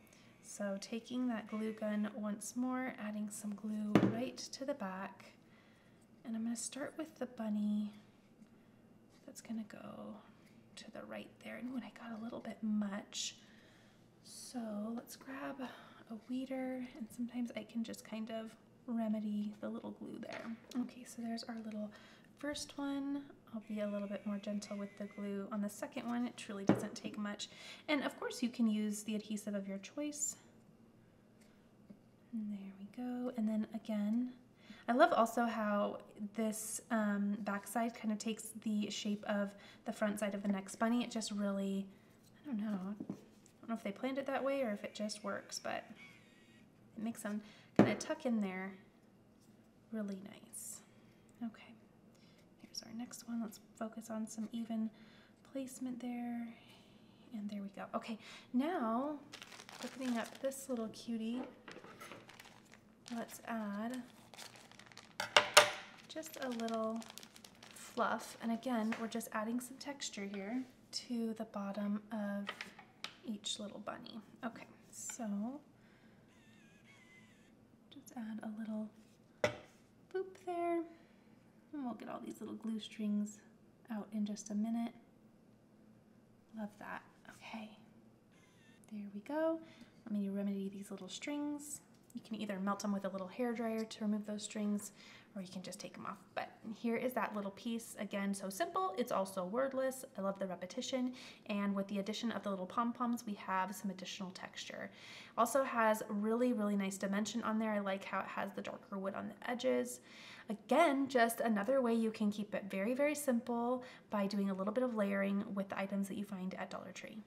So taking that glue gun once more, adding some glue right to the back, and I'm gonna start with the bunny that's gonna go to the right there. And when I got a little bit much. So let's grab a weeder and sometimes I can just kind of remedy the little glue there. Okay, so there's our little first one. I'll be a little bit more gentle with the glue. On the second one, it truly doesn't take much. And of course you can use the adhesive of your choice. And there we go. And then again, I love also how this um, backside kind of takes the shape of the front side of the next bunny. It just really, I don't know, know if they planned it that way or if it just works, but it makes them kind of tuck in there really nice. Okay, here's our next one. Let's focus on some even placement there. And there we go. Okay, now opening up this little cutie, let's add just a little fluff. And again, we're just adding some texture here to the bottom of each little bunny. Okay, so just add a little boop there. And we'll get all these little glue strings out in just a minute. Love that. Okay, there we go. Let me remedy these little strings. You can either melt them with a little hair dryer to remove those strings or you can just take them off. But here is that little piece. Again, so simple. It's also wordless. I love the repetition. And with the addition of the little pom-poms, we have some additional texture. Also has really, really nice dimension on there. I like how it has the darker wood on the edges. Again, just another way you can keep it very, very simple by doing a little bit of layering with the items that you find at Dollar Tree.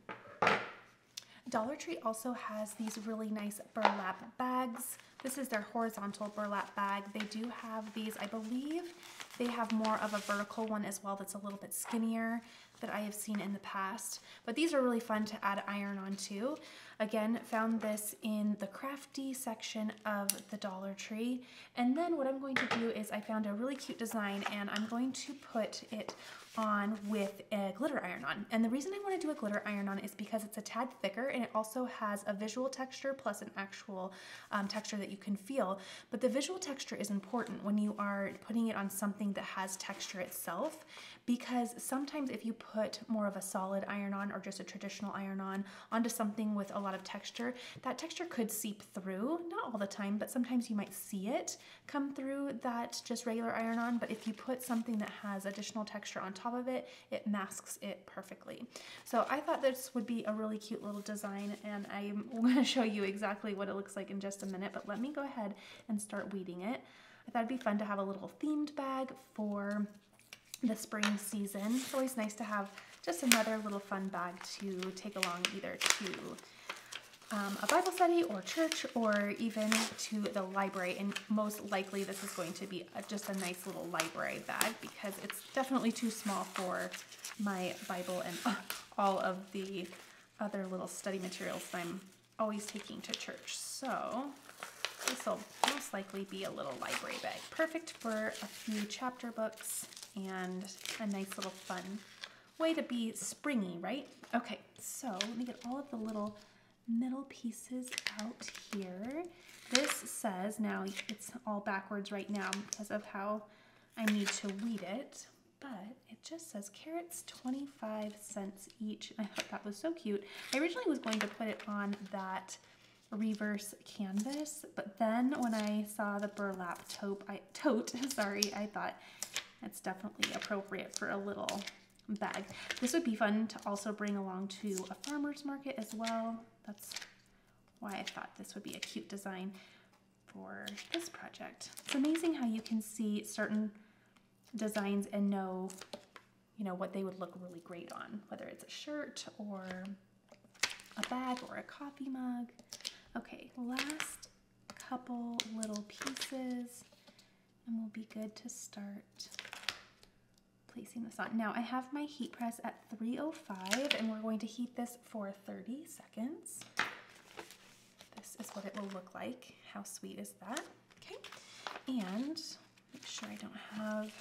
Dollar Tree also has these really nice burlap bags. This is their horizontal burlap bag. They do have these, I believe they have more of a vertical one as well that's a little bit skinnier that I have seen in the past. But these are really fun to add iron on too. Again, found this in the crafty section of the Dollar Tree. And then what I'm going to do is I found a really cute design and I'm going to put it on with a glitter iron on. And the reason I want to do a glitter iron on is because it's a tad thicker and it also has a visual texture plus an actual um, texture that you can feel. But the visual texture is important when you are putting it on something that has texture itself because sometimes if you put more of a solid iron on or just a traditional iron on onto something with a lot of texture, that texture could seep through, not all the time, but sometimes you might see it come through that just regular iron on. But if you put something that has additional texture on top of it, it masks it perfectly. So I thought this would be a really cute little design and I'm going to show you exactly what it looks like in just a minute, but let me go ahead and start weeding it. I thought it'd be fun to have a little themed bag for the spring season. It's always nice to have just another little fun bag to take along either to um, a Bible study or church or even to the library. And most likely this is going to be a, just a nice little library bag because it's definitely too small for my Bible and uh, all of the other little study materials that I'm always taking to church. So this will most likely be a little library bag. Perfect for a few chapter books and a nice little fun way to be springy, right? Okay, so let me get all of the little middle pieces out here. This says, now it's all backwards right now because of how I need to weed it, but it just says carrots 25 cents each. I thought that was so cute. I originally was going to put it on that reverse canvas, but then when I saw the burlap tote, I, tote, sorry, I thought it's definitely appropriate for a little bag. This would be fun to also bring along to a farmer's market as well. That's why I thought this would be a cute design for this project. It's amazing how you can see certain designs and know, you know, what they would look really great on, whether it's a shirt or a bag or a coffee mug. Okay, last couple little pieces and we'll be good to start placing this on. Now I have my heat press at 305 and we're going to heat this for 30 seconds. This is what it will look like. How sweet is that? Okay, and make sure I don't have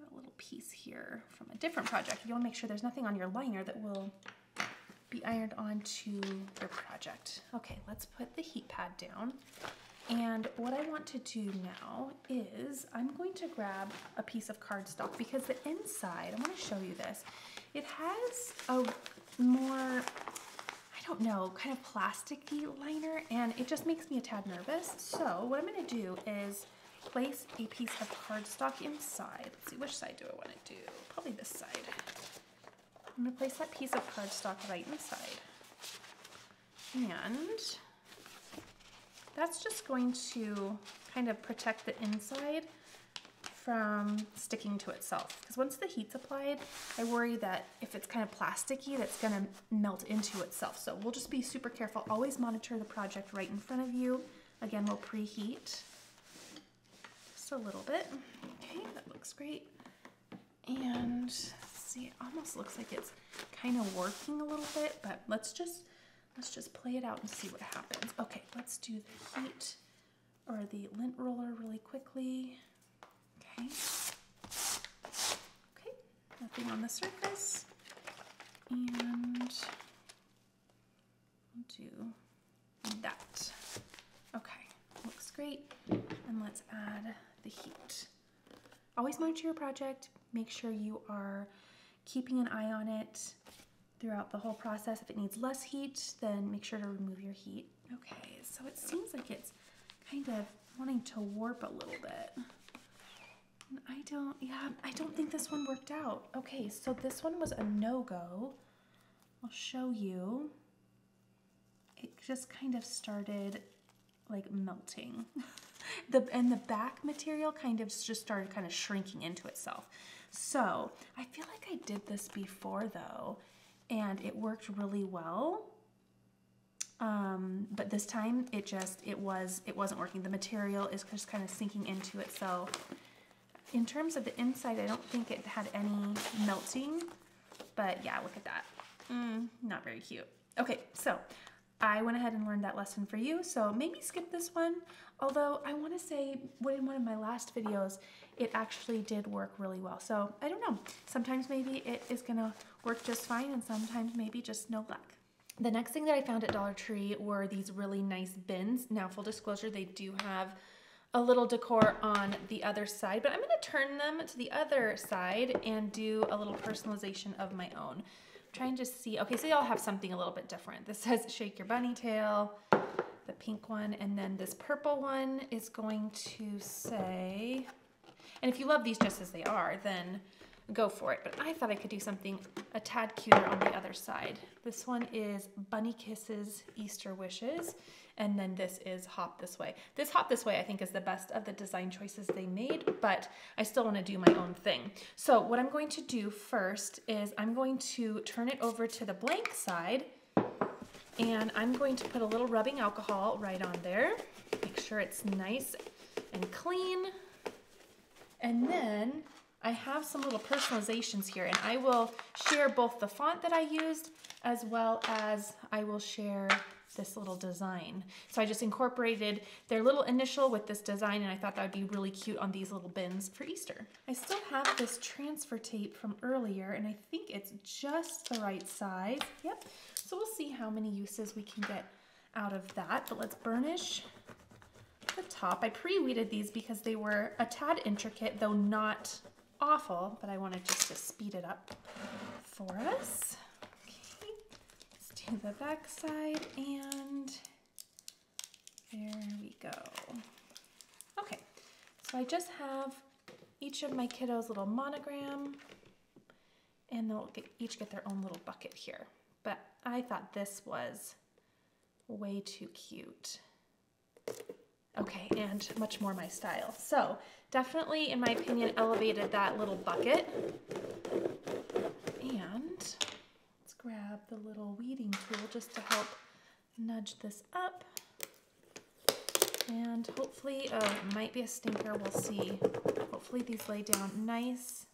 a little piece here from a different project. You wanna make sure there's nothing on your liner that will be ironed onto your project. Okay, let's put the heat pad down. And what I want to do now is I'm going to grab a piece of cardstock because the inside, I want to show you this, it has a more, I don't know, kind of plasticky liner and it just makes me a tad nervous. So what I'm gonna do is place a piece of cardstock inside. Let's see, which side do I wanna do? Probably this side. I'm gonna place that piece of cardstock right inside. And that's just going to kind of protect the inside from sticking to itself. Because once the heat's applied, I worry that if it's kind of plasticky, that's gonna melt into itself. So we'll just be super careful. Always monitor the project right in front of you. Again, we'll preheat just a little bit. Okay, that looks great. And see, it almost looks like it's kind of working a little bit, but let's just let's just play it out and see what happens. Okay, let's do the heat or the lint roller really quickly. Okay. Okay, nothing on the surface. And we'll do that. Okay, looks great. And let's add the heat. Always monitor your project. Make sure you are keeping an eye on it throughout the whole process. If it needs less heat, then make sure to remove your heat. Okay, so it seems like it's kind of wanting to warp a little bit. I don't, yeah, I don't think this one worked out. Okay, so this one was a no-go. I'll show you. It just kind of started like melting. the And the back material kind of just started kind of shrinking into itself. So I feel like I did this before though, and it worked really well. Um, but this time it just, it was, it wasn't working. The material is just kind of sinking into it. So in terms of the inside, I don't think it had any melting, but yeah, look at that. Mm, not very cute. Okay, so I went ahead and learned that lesson for you, so maybe skip this one. Although I wanna say, in one of my last videos, it actually did work really well. So I don't know, sometimes maybe it is gonna work just fine and sometimes maybe just no luck. The next thing that I found at Dollar Tree were these really nice bins. Now, full disclosure, they do have a little decor on the other side, but I'm gonna turn them to the other side and do a little personalization of my own. Trying to see, okay, so they all have something a little bit different. This says shake your bunny tail, the pink one, and then this purple one is going to say, and if you love these just as they are, then go for it. But I thought I could do something a tad cuter on the other side. This one is Bunny Kisses Easter Wishes. And then this is Hop This Way. This Hop This Way I think is the best of the design choices they made, but I still wanna do my own thing. So what I'm going to do first is I'm going to turn it over to the blank side and I'm going to put a little rubbing alcohol right on there. Make sure it's nice and clean. And then I have some little personalizations here and I will share both the font that I used as well as I will share this little design. So I just incorporated their little initial with this design and I thought that would be really cute on these little bins for Easter. I still have this transfer tape from earlier and I think it's just the right size. Yep. So we'll see how many uses we can get out of that, but let's burnish the top. I pre-weeded these because they were a tad intricate, though not awful, but I wanted just to speed it up for us. The back side and there we go. Okay, so I just have each of my kiddos little monogram and they'll get, each get their own little bucket here. But I thought this was way too cute. Okay, and much more my style. So definitely, in my opinion, elevated that little bucket. The little weeding tool just to help nudge this up. And hopefully, oh, it might be a stinker, we'll see. Hopefully these lay down nice.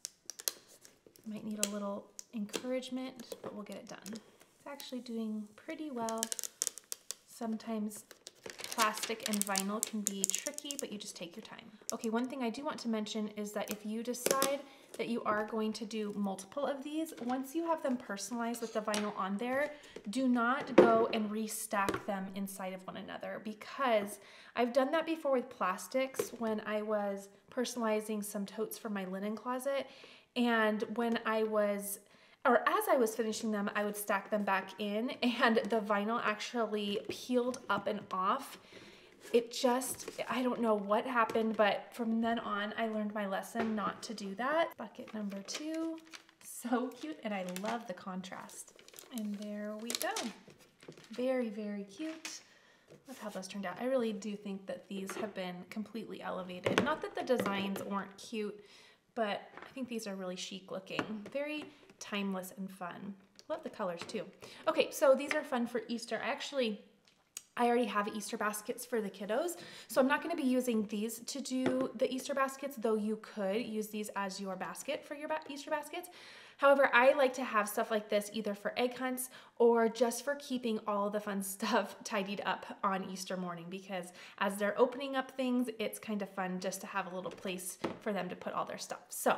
Might need a little encouragement, but we'll get it done. It's actually doing pretty well. Sometimes plastic and vinyl can be but you just take your time. Okay, one thing I do want to mention is that if you decide that you are going to do multiple of these, once you have them personalized with the vinyl on there, do not go and restack them inside of one another because I've done that before with plastics when I was personalizing some totes for my linen closet. And when I was or as I was finishing them, I would stack them back in and the vinyl actually peeled up and off. It just, I don't know what happened, but from then on, I learned my lesson not to do that. Bucket number two, so cute, and I love the contrast. And there we go. Very, very cute. Love how those turned out. I really do think that these have been completely elevated. Not that the designs weren't cute, but I think these are really chic looking. Very timeless and fun. Love the colors too. Okay, so these are fun for Easter. I actually I already have Easter baskets for the kiddos, so I'm not gonna be using these to do the Easter baskets, though you could use these as your basket for your ba Easter baskets. However, I like to have stuff like this either for egg hunts or just for keeping all the fun stuff tidied up on Easter morning because as they're opening up things, it's kind of fun just to have a little place for them to put all their stuff. So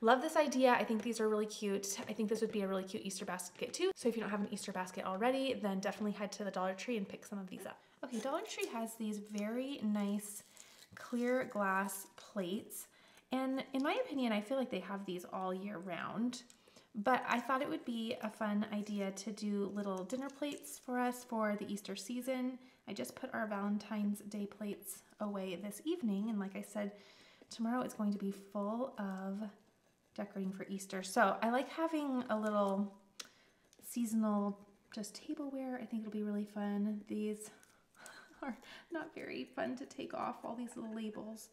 love this idea. I think these are really cute. I think this would be a really cute Easter basket too. So if you don't have an Easter basket already, then definitely head to the Dollar Tree and pick some of these up. Okay, Dollar Tree has these very nice clear glass plates. And in my opinion, I feel like they have these all year round. But I thought it would be a fun idea to do little dinner plates for us for the Easter season. I just put our Valentine's Day plates away this evening. And like I said, tomorrow it's going to be full of decorating for Easter. So I like having a little seasonal just tableware. I think it'll be really fun. These are not very fun to take off, all these little labels,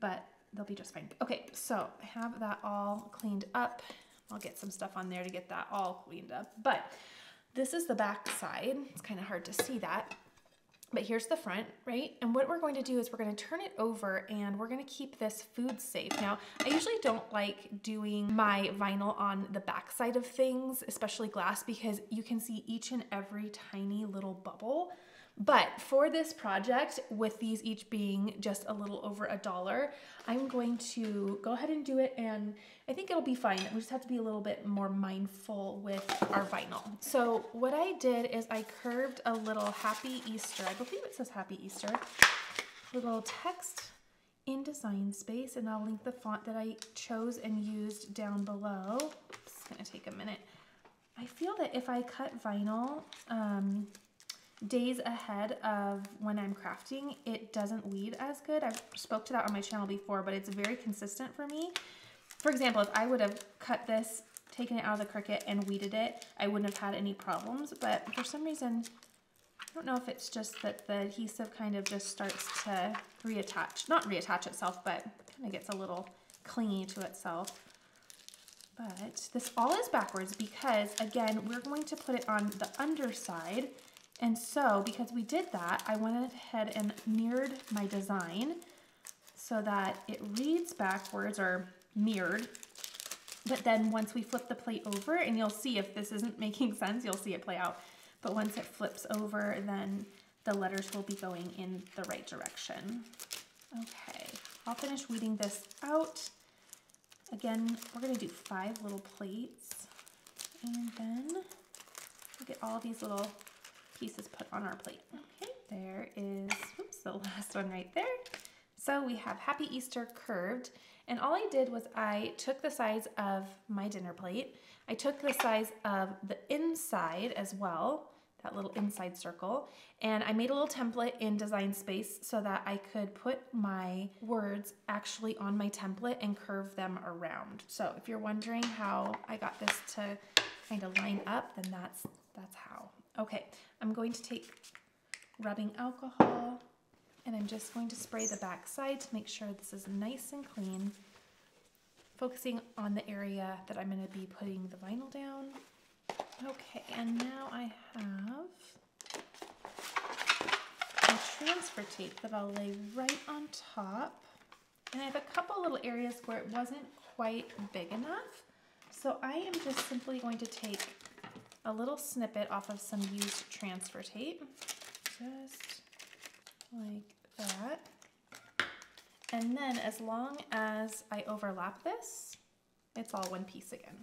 but they'll be just fine. Okay, so I have that all cleaned up. I'll get some stuff on there to get that all cleaned up. But this is the back side. It's kind of hard to see that. But here's the front, right? And what we're going to do is we're going to turn it over and we're going to keep this food safe. Now, I usually don't like doing my vinyl on the back side of things, especially glass, because you can see each and every tiny little bubble. But for this project, with these each being just a little over a dollar, I'm going to go ahead and do it and I think it'll be fine. We just have to be a little bit more mindful with our vinyl. So what I did is I curved a little Happy Easter, I believe it says Happy Easter, little text in design space and I'll link the font that I chose and used down below. It's gonna take a minute. I feel that if I cut vinyl, um, days ahead of when I'm crafting, it doesn't weed as good. I've spoke to that on my channel before, but it's very consistent for me. For example, if I would have cut this, taken it out of the Cricut and weeded it, I wouldn't have had any problems. But for some reason, I don't know if it's just that the adhesive kind of just starts to reattach, not reattach itself, but kind of gets a little clingy to itself. But this all is backwards because again, we're going to put it on the underside and so because we did that, I went ahead and mirrored my design so that it reads backwards or mirrored. But then once we flip the plate over, and you'll see if this isn't making sense, you'll see it play out. But once it flips over, then the letters will be going in the right direction. Okay, I'll finish weeding this out. Again, we're gonna do five little plates. And then we'll get all these little pieces put on our plate. Okay, there is, oops, the last one right there. So we have Happy Easter curved, and all I did was I took the size of my dinner plate, I took the size of the inside as well, that little inside circle, and I made a little template in Design Space so that I could put my words actually on my template and curve them around. So if you're wondering how I got this to kind of line up, then that's, that's how. Okay, I'm going to take rubbing alcohol and I'm just going to spray the back side to make sure this is nice and clean, focusing on the area that I'm going to be putting the vinyl down. Okay, and now I have a transfer tape that I'll lay right on top. And I have a couple little areas where it wasn't quite big enough. So I am just simply going to take a little snippet off of some used transfer tape, just like that. And then as long as I overlap this, it's all one piece again.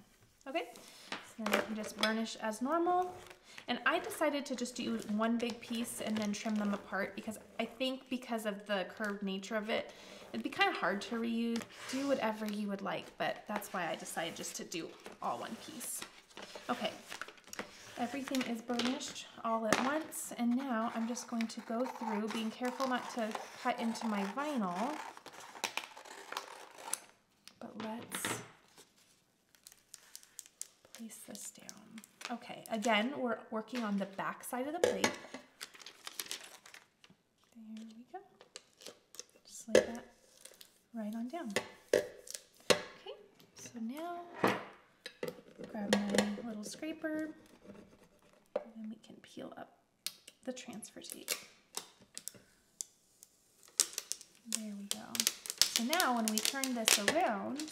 Okay, so then I can just burnish as normal. And I decided to just do one big piece and then trim them apart because I think because of the curved nature of it, It'd be kind of hard to reuse. Do whatever you would like, but that's why I decided just to do all one piece. Okay, everything is burnished all at once, and now I'm just going to go through, being careful not to cut into my vinyl. But let's place this down. Okay, again, we're working on the back side of the plate. There we go. Just lay that right on down. Okay, so now grab my little scraper and we can peel up the transfer tape. There we go. So now when we turn this around,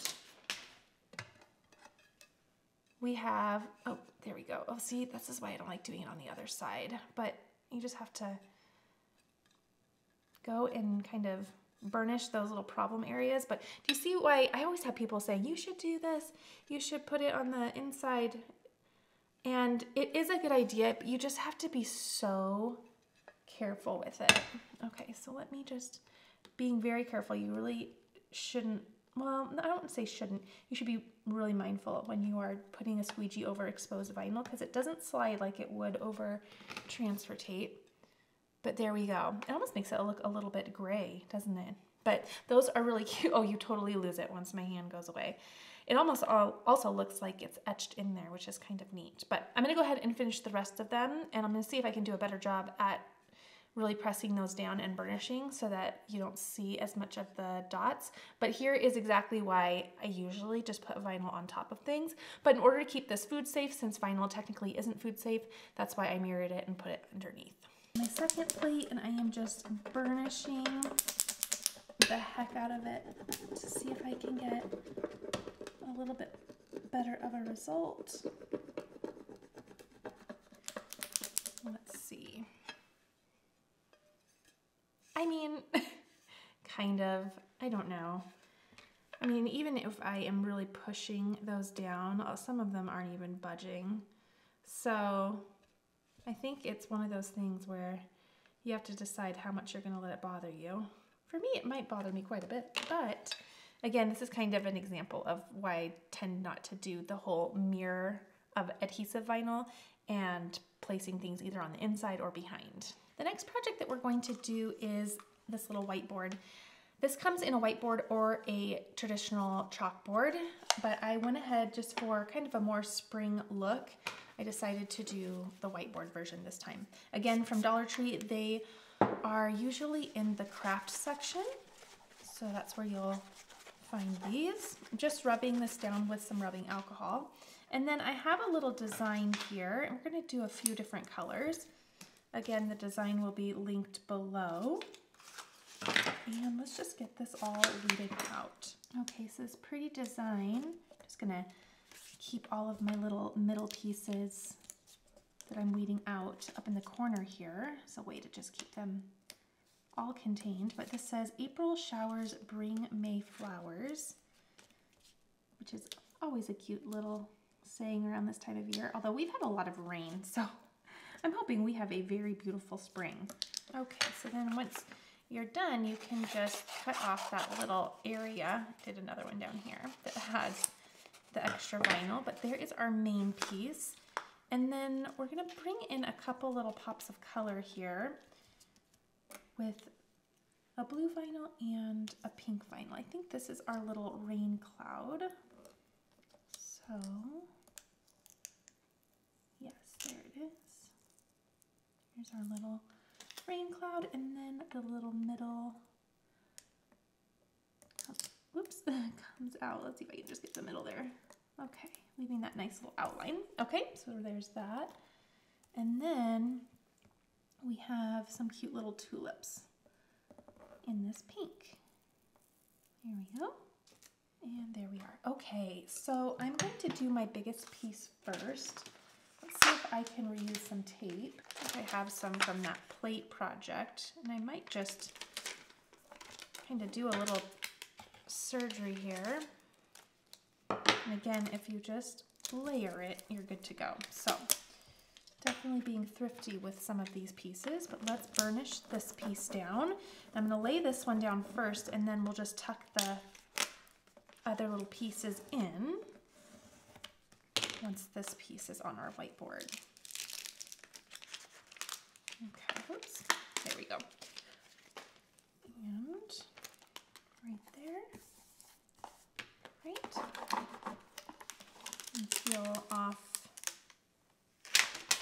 we have, oh, there we go. Oh, see, this is why I don't like doing it on the other side, but you just have to go and kind of burnish those little problem areas. But do you see why I always have people saying, you should do this, you should put it on the inside. And it is a good idea, but you just have to be so careful with it. Okay, so let me just, being very careful, you really shouldn't well, I don't say shouldn't. You should be really mindful when you are putting a squeegee over exposed vinyl because it doesn't slide like it would over transfer tape. But there we go. It almost makes it look a little bit gray, doesn't it? But those are really cute. Oh, you totally lose it once my hand goes away. It almost all also looks like it's etched in there, which is kind of neat. But I'm gonna go ahead and finish the rest of them and I'm gonna see if I can do a better job at really pressing those down and burnishing so that you don't see as much of the dots. But here is exactly why I usually just put vinyl on top of things. But in order to keep this food safe, since vinyl technically isn't food safe, that's why I mirrored it and put it underneath. My second plate, and I am just burnishing the heck out of it to see if I can get a little bit better of a result. Let's see. I mean, kind of. I don't know. I mean, even if I am really pushing those down, uh, some of them aren't even budging. So I think it's one of those things where you have to decide how much you're going to let it bother you. For me, it might bother me quite a bit, but again, this is kind of an example of why I tend not to do the whole mirror of adhesive vinyl and placing things either on the inside or behind. The next project that we're going to do is this little whiteboard. This comes in a whiteboard or a traditional chalkboard, but I went ahead just for kind of a more spring look. I decided to do the whiteboard version this time. Again, from Dollar Tree, they are usually in the craft section. So that's where you'll find these. I'm just rubbing this down with some rubbing alcohol. And then I have a little design here. I'm gonna do a few different colors. Again, the design will be linked below. And let's just get this all weeded out. Okay, so this pretty design, I'm just gonna keep all of my little middle pieces that I'm weeding out up in the corner here. So way to just keep them all contained. But this says, April showers bring May flowers, which is always a cute little saying around this time of year. Although we've had a lot of rain, so I'm hoping we have a very beautiful spring. Okay, so then once you're done, you can just cut off that little area. Did another one down here that has the extra vinyl, but there is our main piece. And then we're gonna bring in a couple little pops of color here with a blue vinyl and a pink vinyl. I think this is our little rain cloud. So, yes, there it is. Here's our little rain cloud and then the little middle, whoops, comes out. Let's see if I can just get the middle there. Okay, leaving that nice little outline. Okay, so there's that. And then we have some cute little tulips in this pink. Here we go. And there we are. Okay, so I'm going to do my biggest piece first Let's see if I can reuse some tape. I have some from that plate project, and I might just kind of do a little surgery here. And again, if you just layer it, you're good to go. So Definitely being thrifty with some of these pieces, but let's burnish this piece down. I'm gonna lay this one down first and then we'll just tuck the other little pieces in once this piece is on our whiteboard. Okay, oops, there we go. And right there, right. And peel off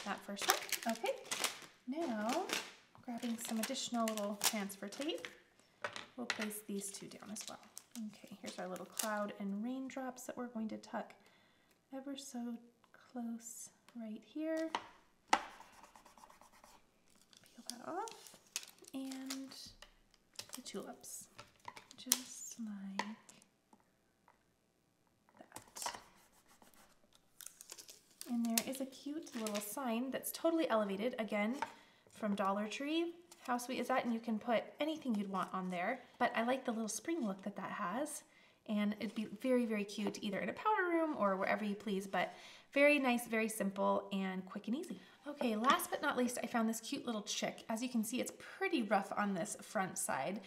that first one. Okay, now grabbing some additional little transfer tape, we'll place these two down as well. Okay, here's our little cloud and raindrops that we're going to tuck ever so close right here. Peel that off. And the tulips, just like that. And there is a cute little sign that's totally elevated, again, from Dollar Tree. How sweet is that? And you can put anything you'd want on there. But I like the little spring look that that has. And it'd be very, very cute either in a powder room or wherever you please. But very nice, very simple, and quick and easy. Okay, last but not least, I found this cute little chick. As you can see, it's pretty rough on this front side.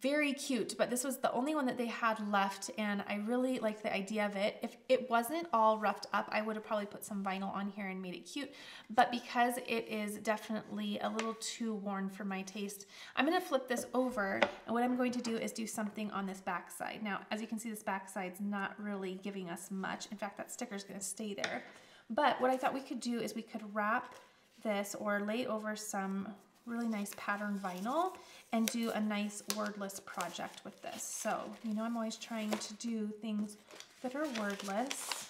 Very cute, but this was the only one that they had left and I really like the idea of it. If it wasn't all roughed up, I would have probably put some vinyl on here and made it cute, but because it is definitely a little too worn for my taste, I'm gonna flip this over and what I'm going to do is do something on this back side. Now, as you can see, this back side's not really giving us much. In fact, that sticker's gonna stay there. But what I thought we could do is we could wrap this or lay over some really nice pattern vinyl and do a nice wordless project with this. So, you know, I'm always trying to do things that are wordless.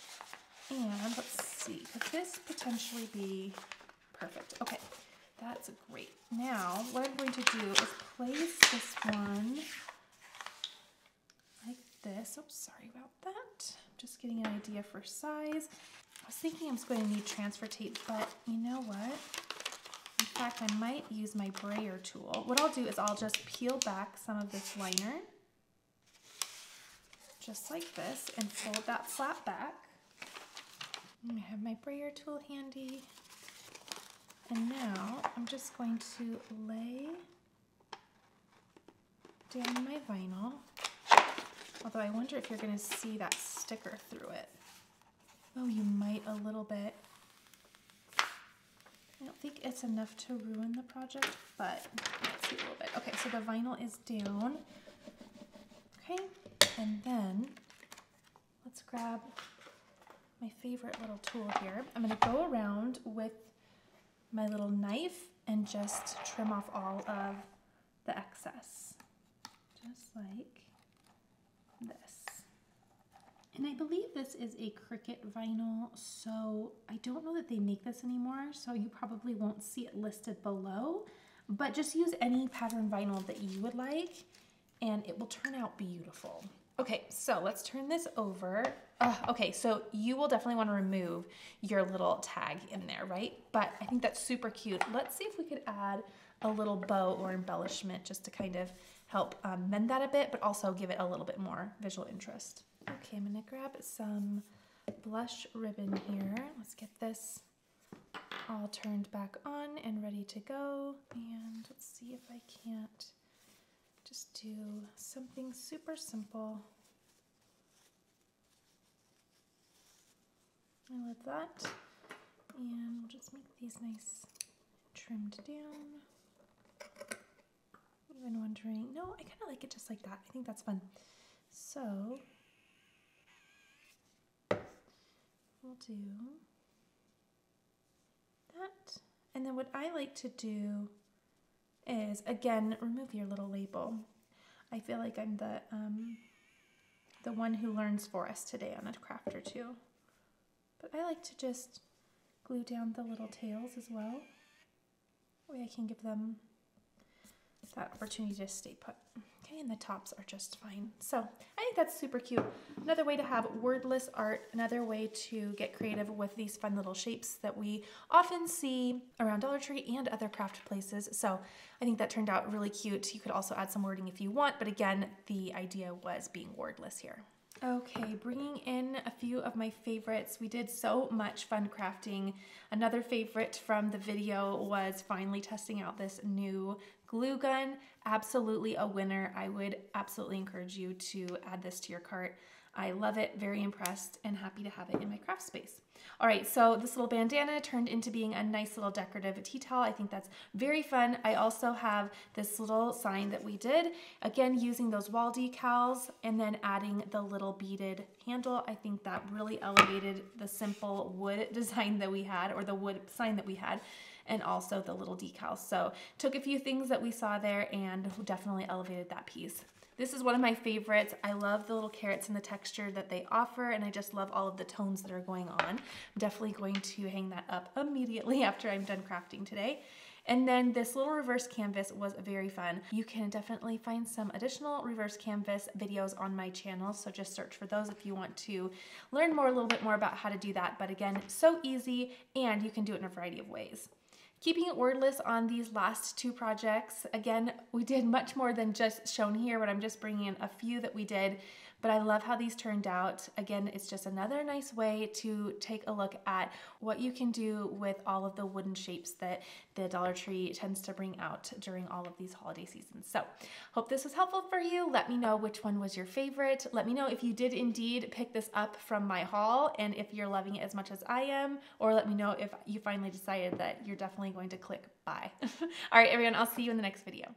And let's see, could this potentially be perfect? Okay, that's great. Now, what I'm going to do is place this one like this. Oh, sorry about that. Just getting an idea for size. I was thinking I was going to need transfer tape, but you know what? Fact, I might use my brayer tool. What I'll do is I'll just peel back some of this liner, just like this, and fold that flap back. I have my brayer tool handy. And now I'm just going to lay down my vinyl. Although I wonder if you're gonna see that sticker through it. Oh, you might a little bit. I don't think it's enough to ruin the project, but let's see a little bit. Okay, so the vinyl is down. Okay, and then let's grab my favorite little tool here. I'm gonna go around with my little knife and just trim off all of the excess. Just like and I believe this is a Cricut vinyl, so I don't know that they make this anymore, so you probably won't see it listed below, but just use any pattern vinyl that you would like, and it will turn out beautiful. Okay, so let's turn this over. Uh, okay, so you will definitely want to remove your little tag in there, right? But I think that's super cute. Let's see if we could add a little bow or embellishment just to kind of help um, mend that a bit, but also give it a little bit more visual interest. Okay, I'm gonna grab some blush ribbon here. Let's get this all turned back on and ready to go. And let's see if I can't just do something super simple. I love that. And we'll just make these nice trimmed down. Been wondering, no, I kind of like it just like that. I think that's fun. So we'll do that. And then what I like to do is, again, remove your little label. I feel like I'm the, um, the one who learns for us today on a craft or two. But I like to just glue down the little tails as well. Way I can give them that opportunity to stay put. Okay, and the tops are just fine. So I think that's super cute. Another way to have wordless art, another way to get creative with these fun little shapes that we often see around Dollar Tree and other craft places. So I think that turned out really cute. You could also add some wording if you want, but again, the idea was being wordless here. Okay, bringing in a few of my favorites. We did so much fun crafting. Another favorite from the video was finally testing out this new glue gun. Absolutely a winner. I would absolutely encourage you to add this to your cart. I love it, very impressed, and happy to have it in my craft space. All right, so this little bandana turned into being a nice little decorative tea towel. I think that's very fun. I also have this little sign that we did, again, using those wall decals and then adding the little beaded handle. I think that really elevated the simple wood design that we had, or the wood sign that we had and also the little decals. So took a few things that we saw there and definitely elevated that piece. This is one of my favorites. I love the little carrots and the texture that they offer, and I just love all of the tones that are going on. I'm definitely going to hang that up immediately after I'm done crafting today. And then this little reverse canvas was very fun. You can definitely find some additional reverse canvas videos on my channel, so just search for those if you want to learn more, a little bit more about how to do that. But again, so easy, and you can do it in a variety of ways. Keeping it wordless on these last two projects, again, we did much more than just shown here, but I'm just bringing in a few that we did but I love how these turned out. Again, it's just another nice way to take a look at what you can do with all of the wooden shapes that the Dollar Tree tends to bring out during all of these holiday seasons. So hope this was helpful for you. Let me know which one was your favorite. Let me know if you did indeed pick this up from my haul and if you're loving it as much as I am, or let me know if you finally decided that you're definitely going to click buy. all right, everyone, I'll see you in the next video.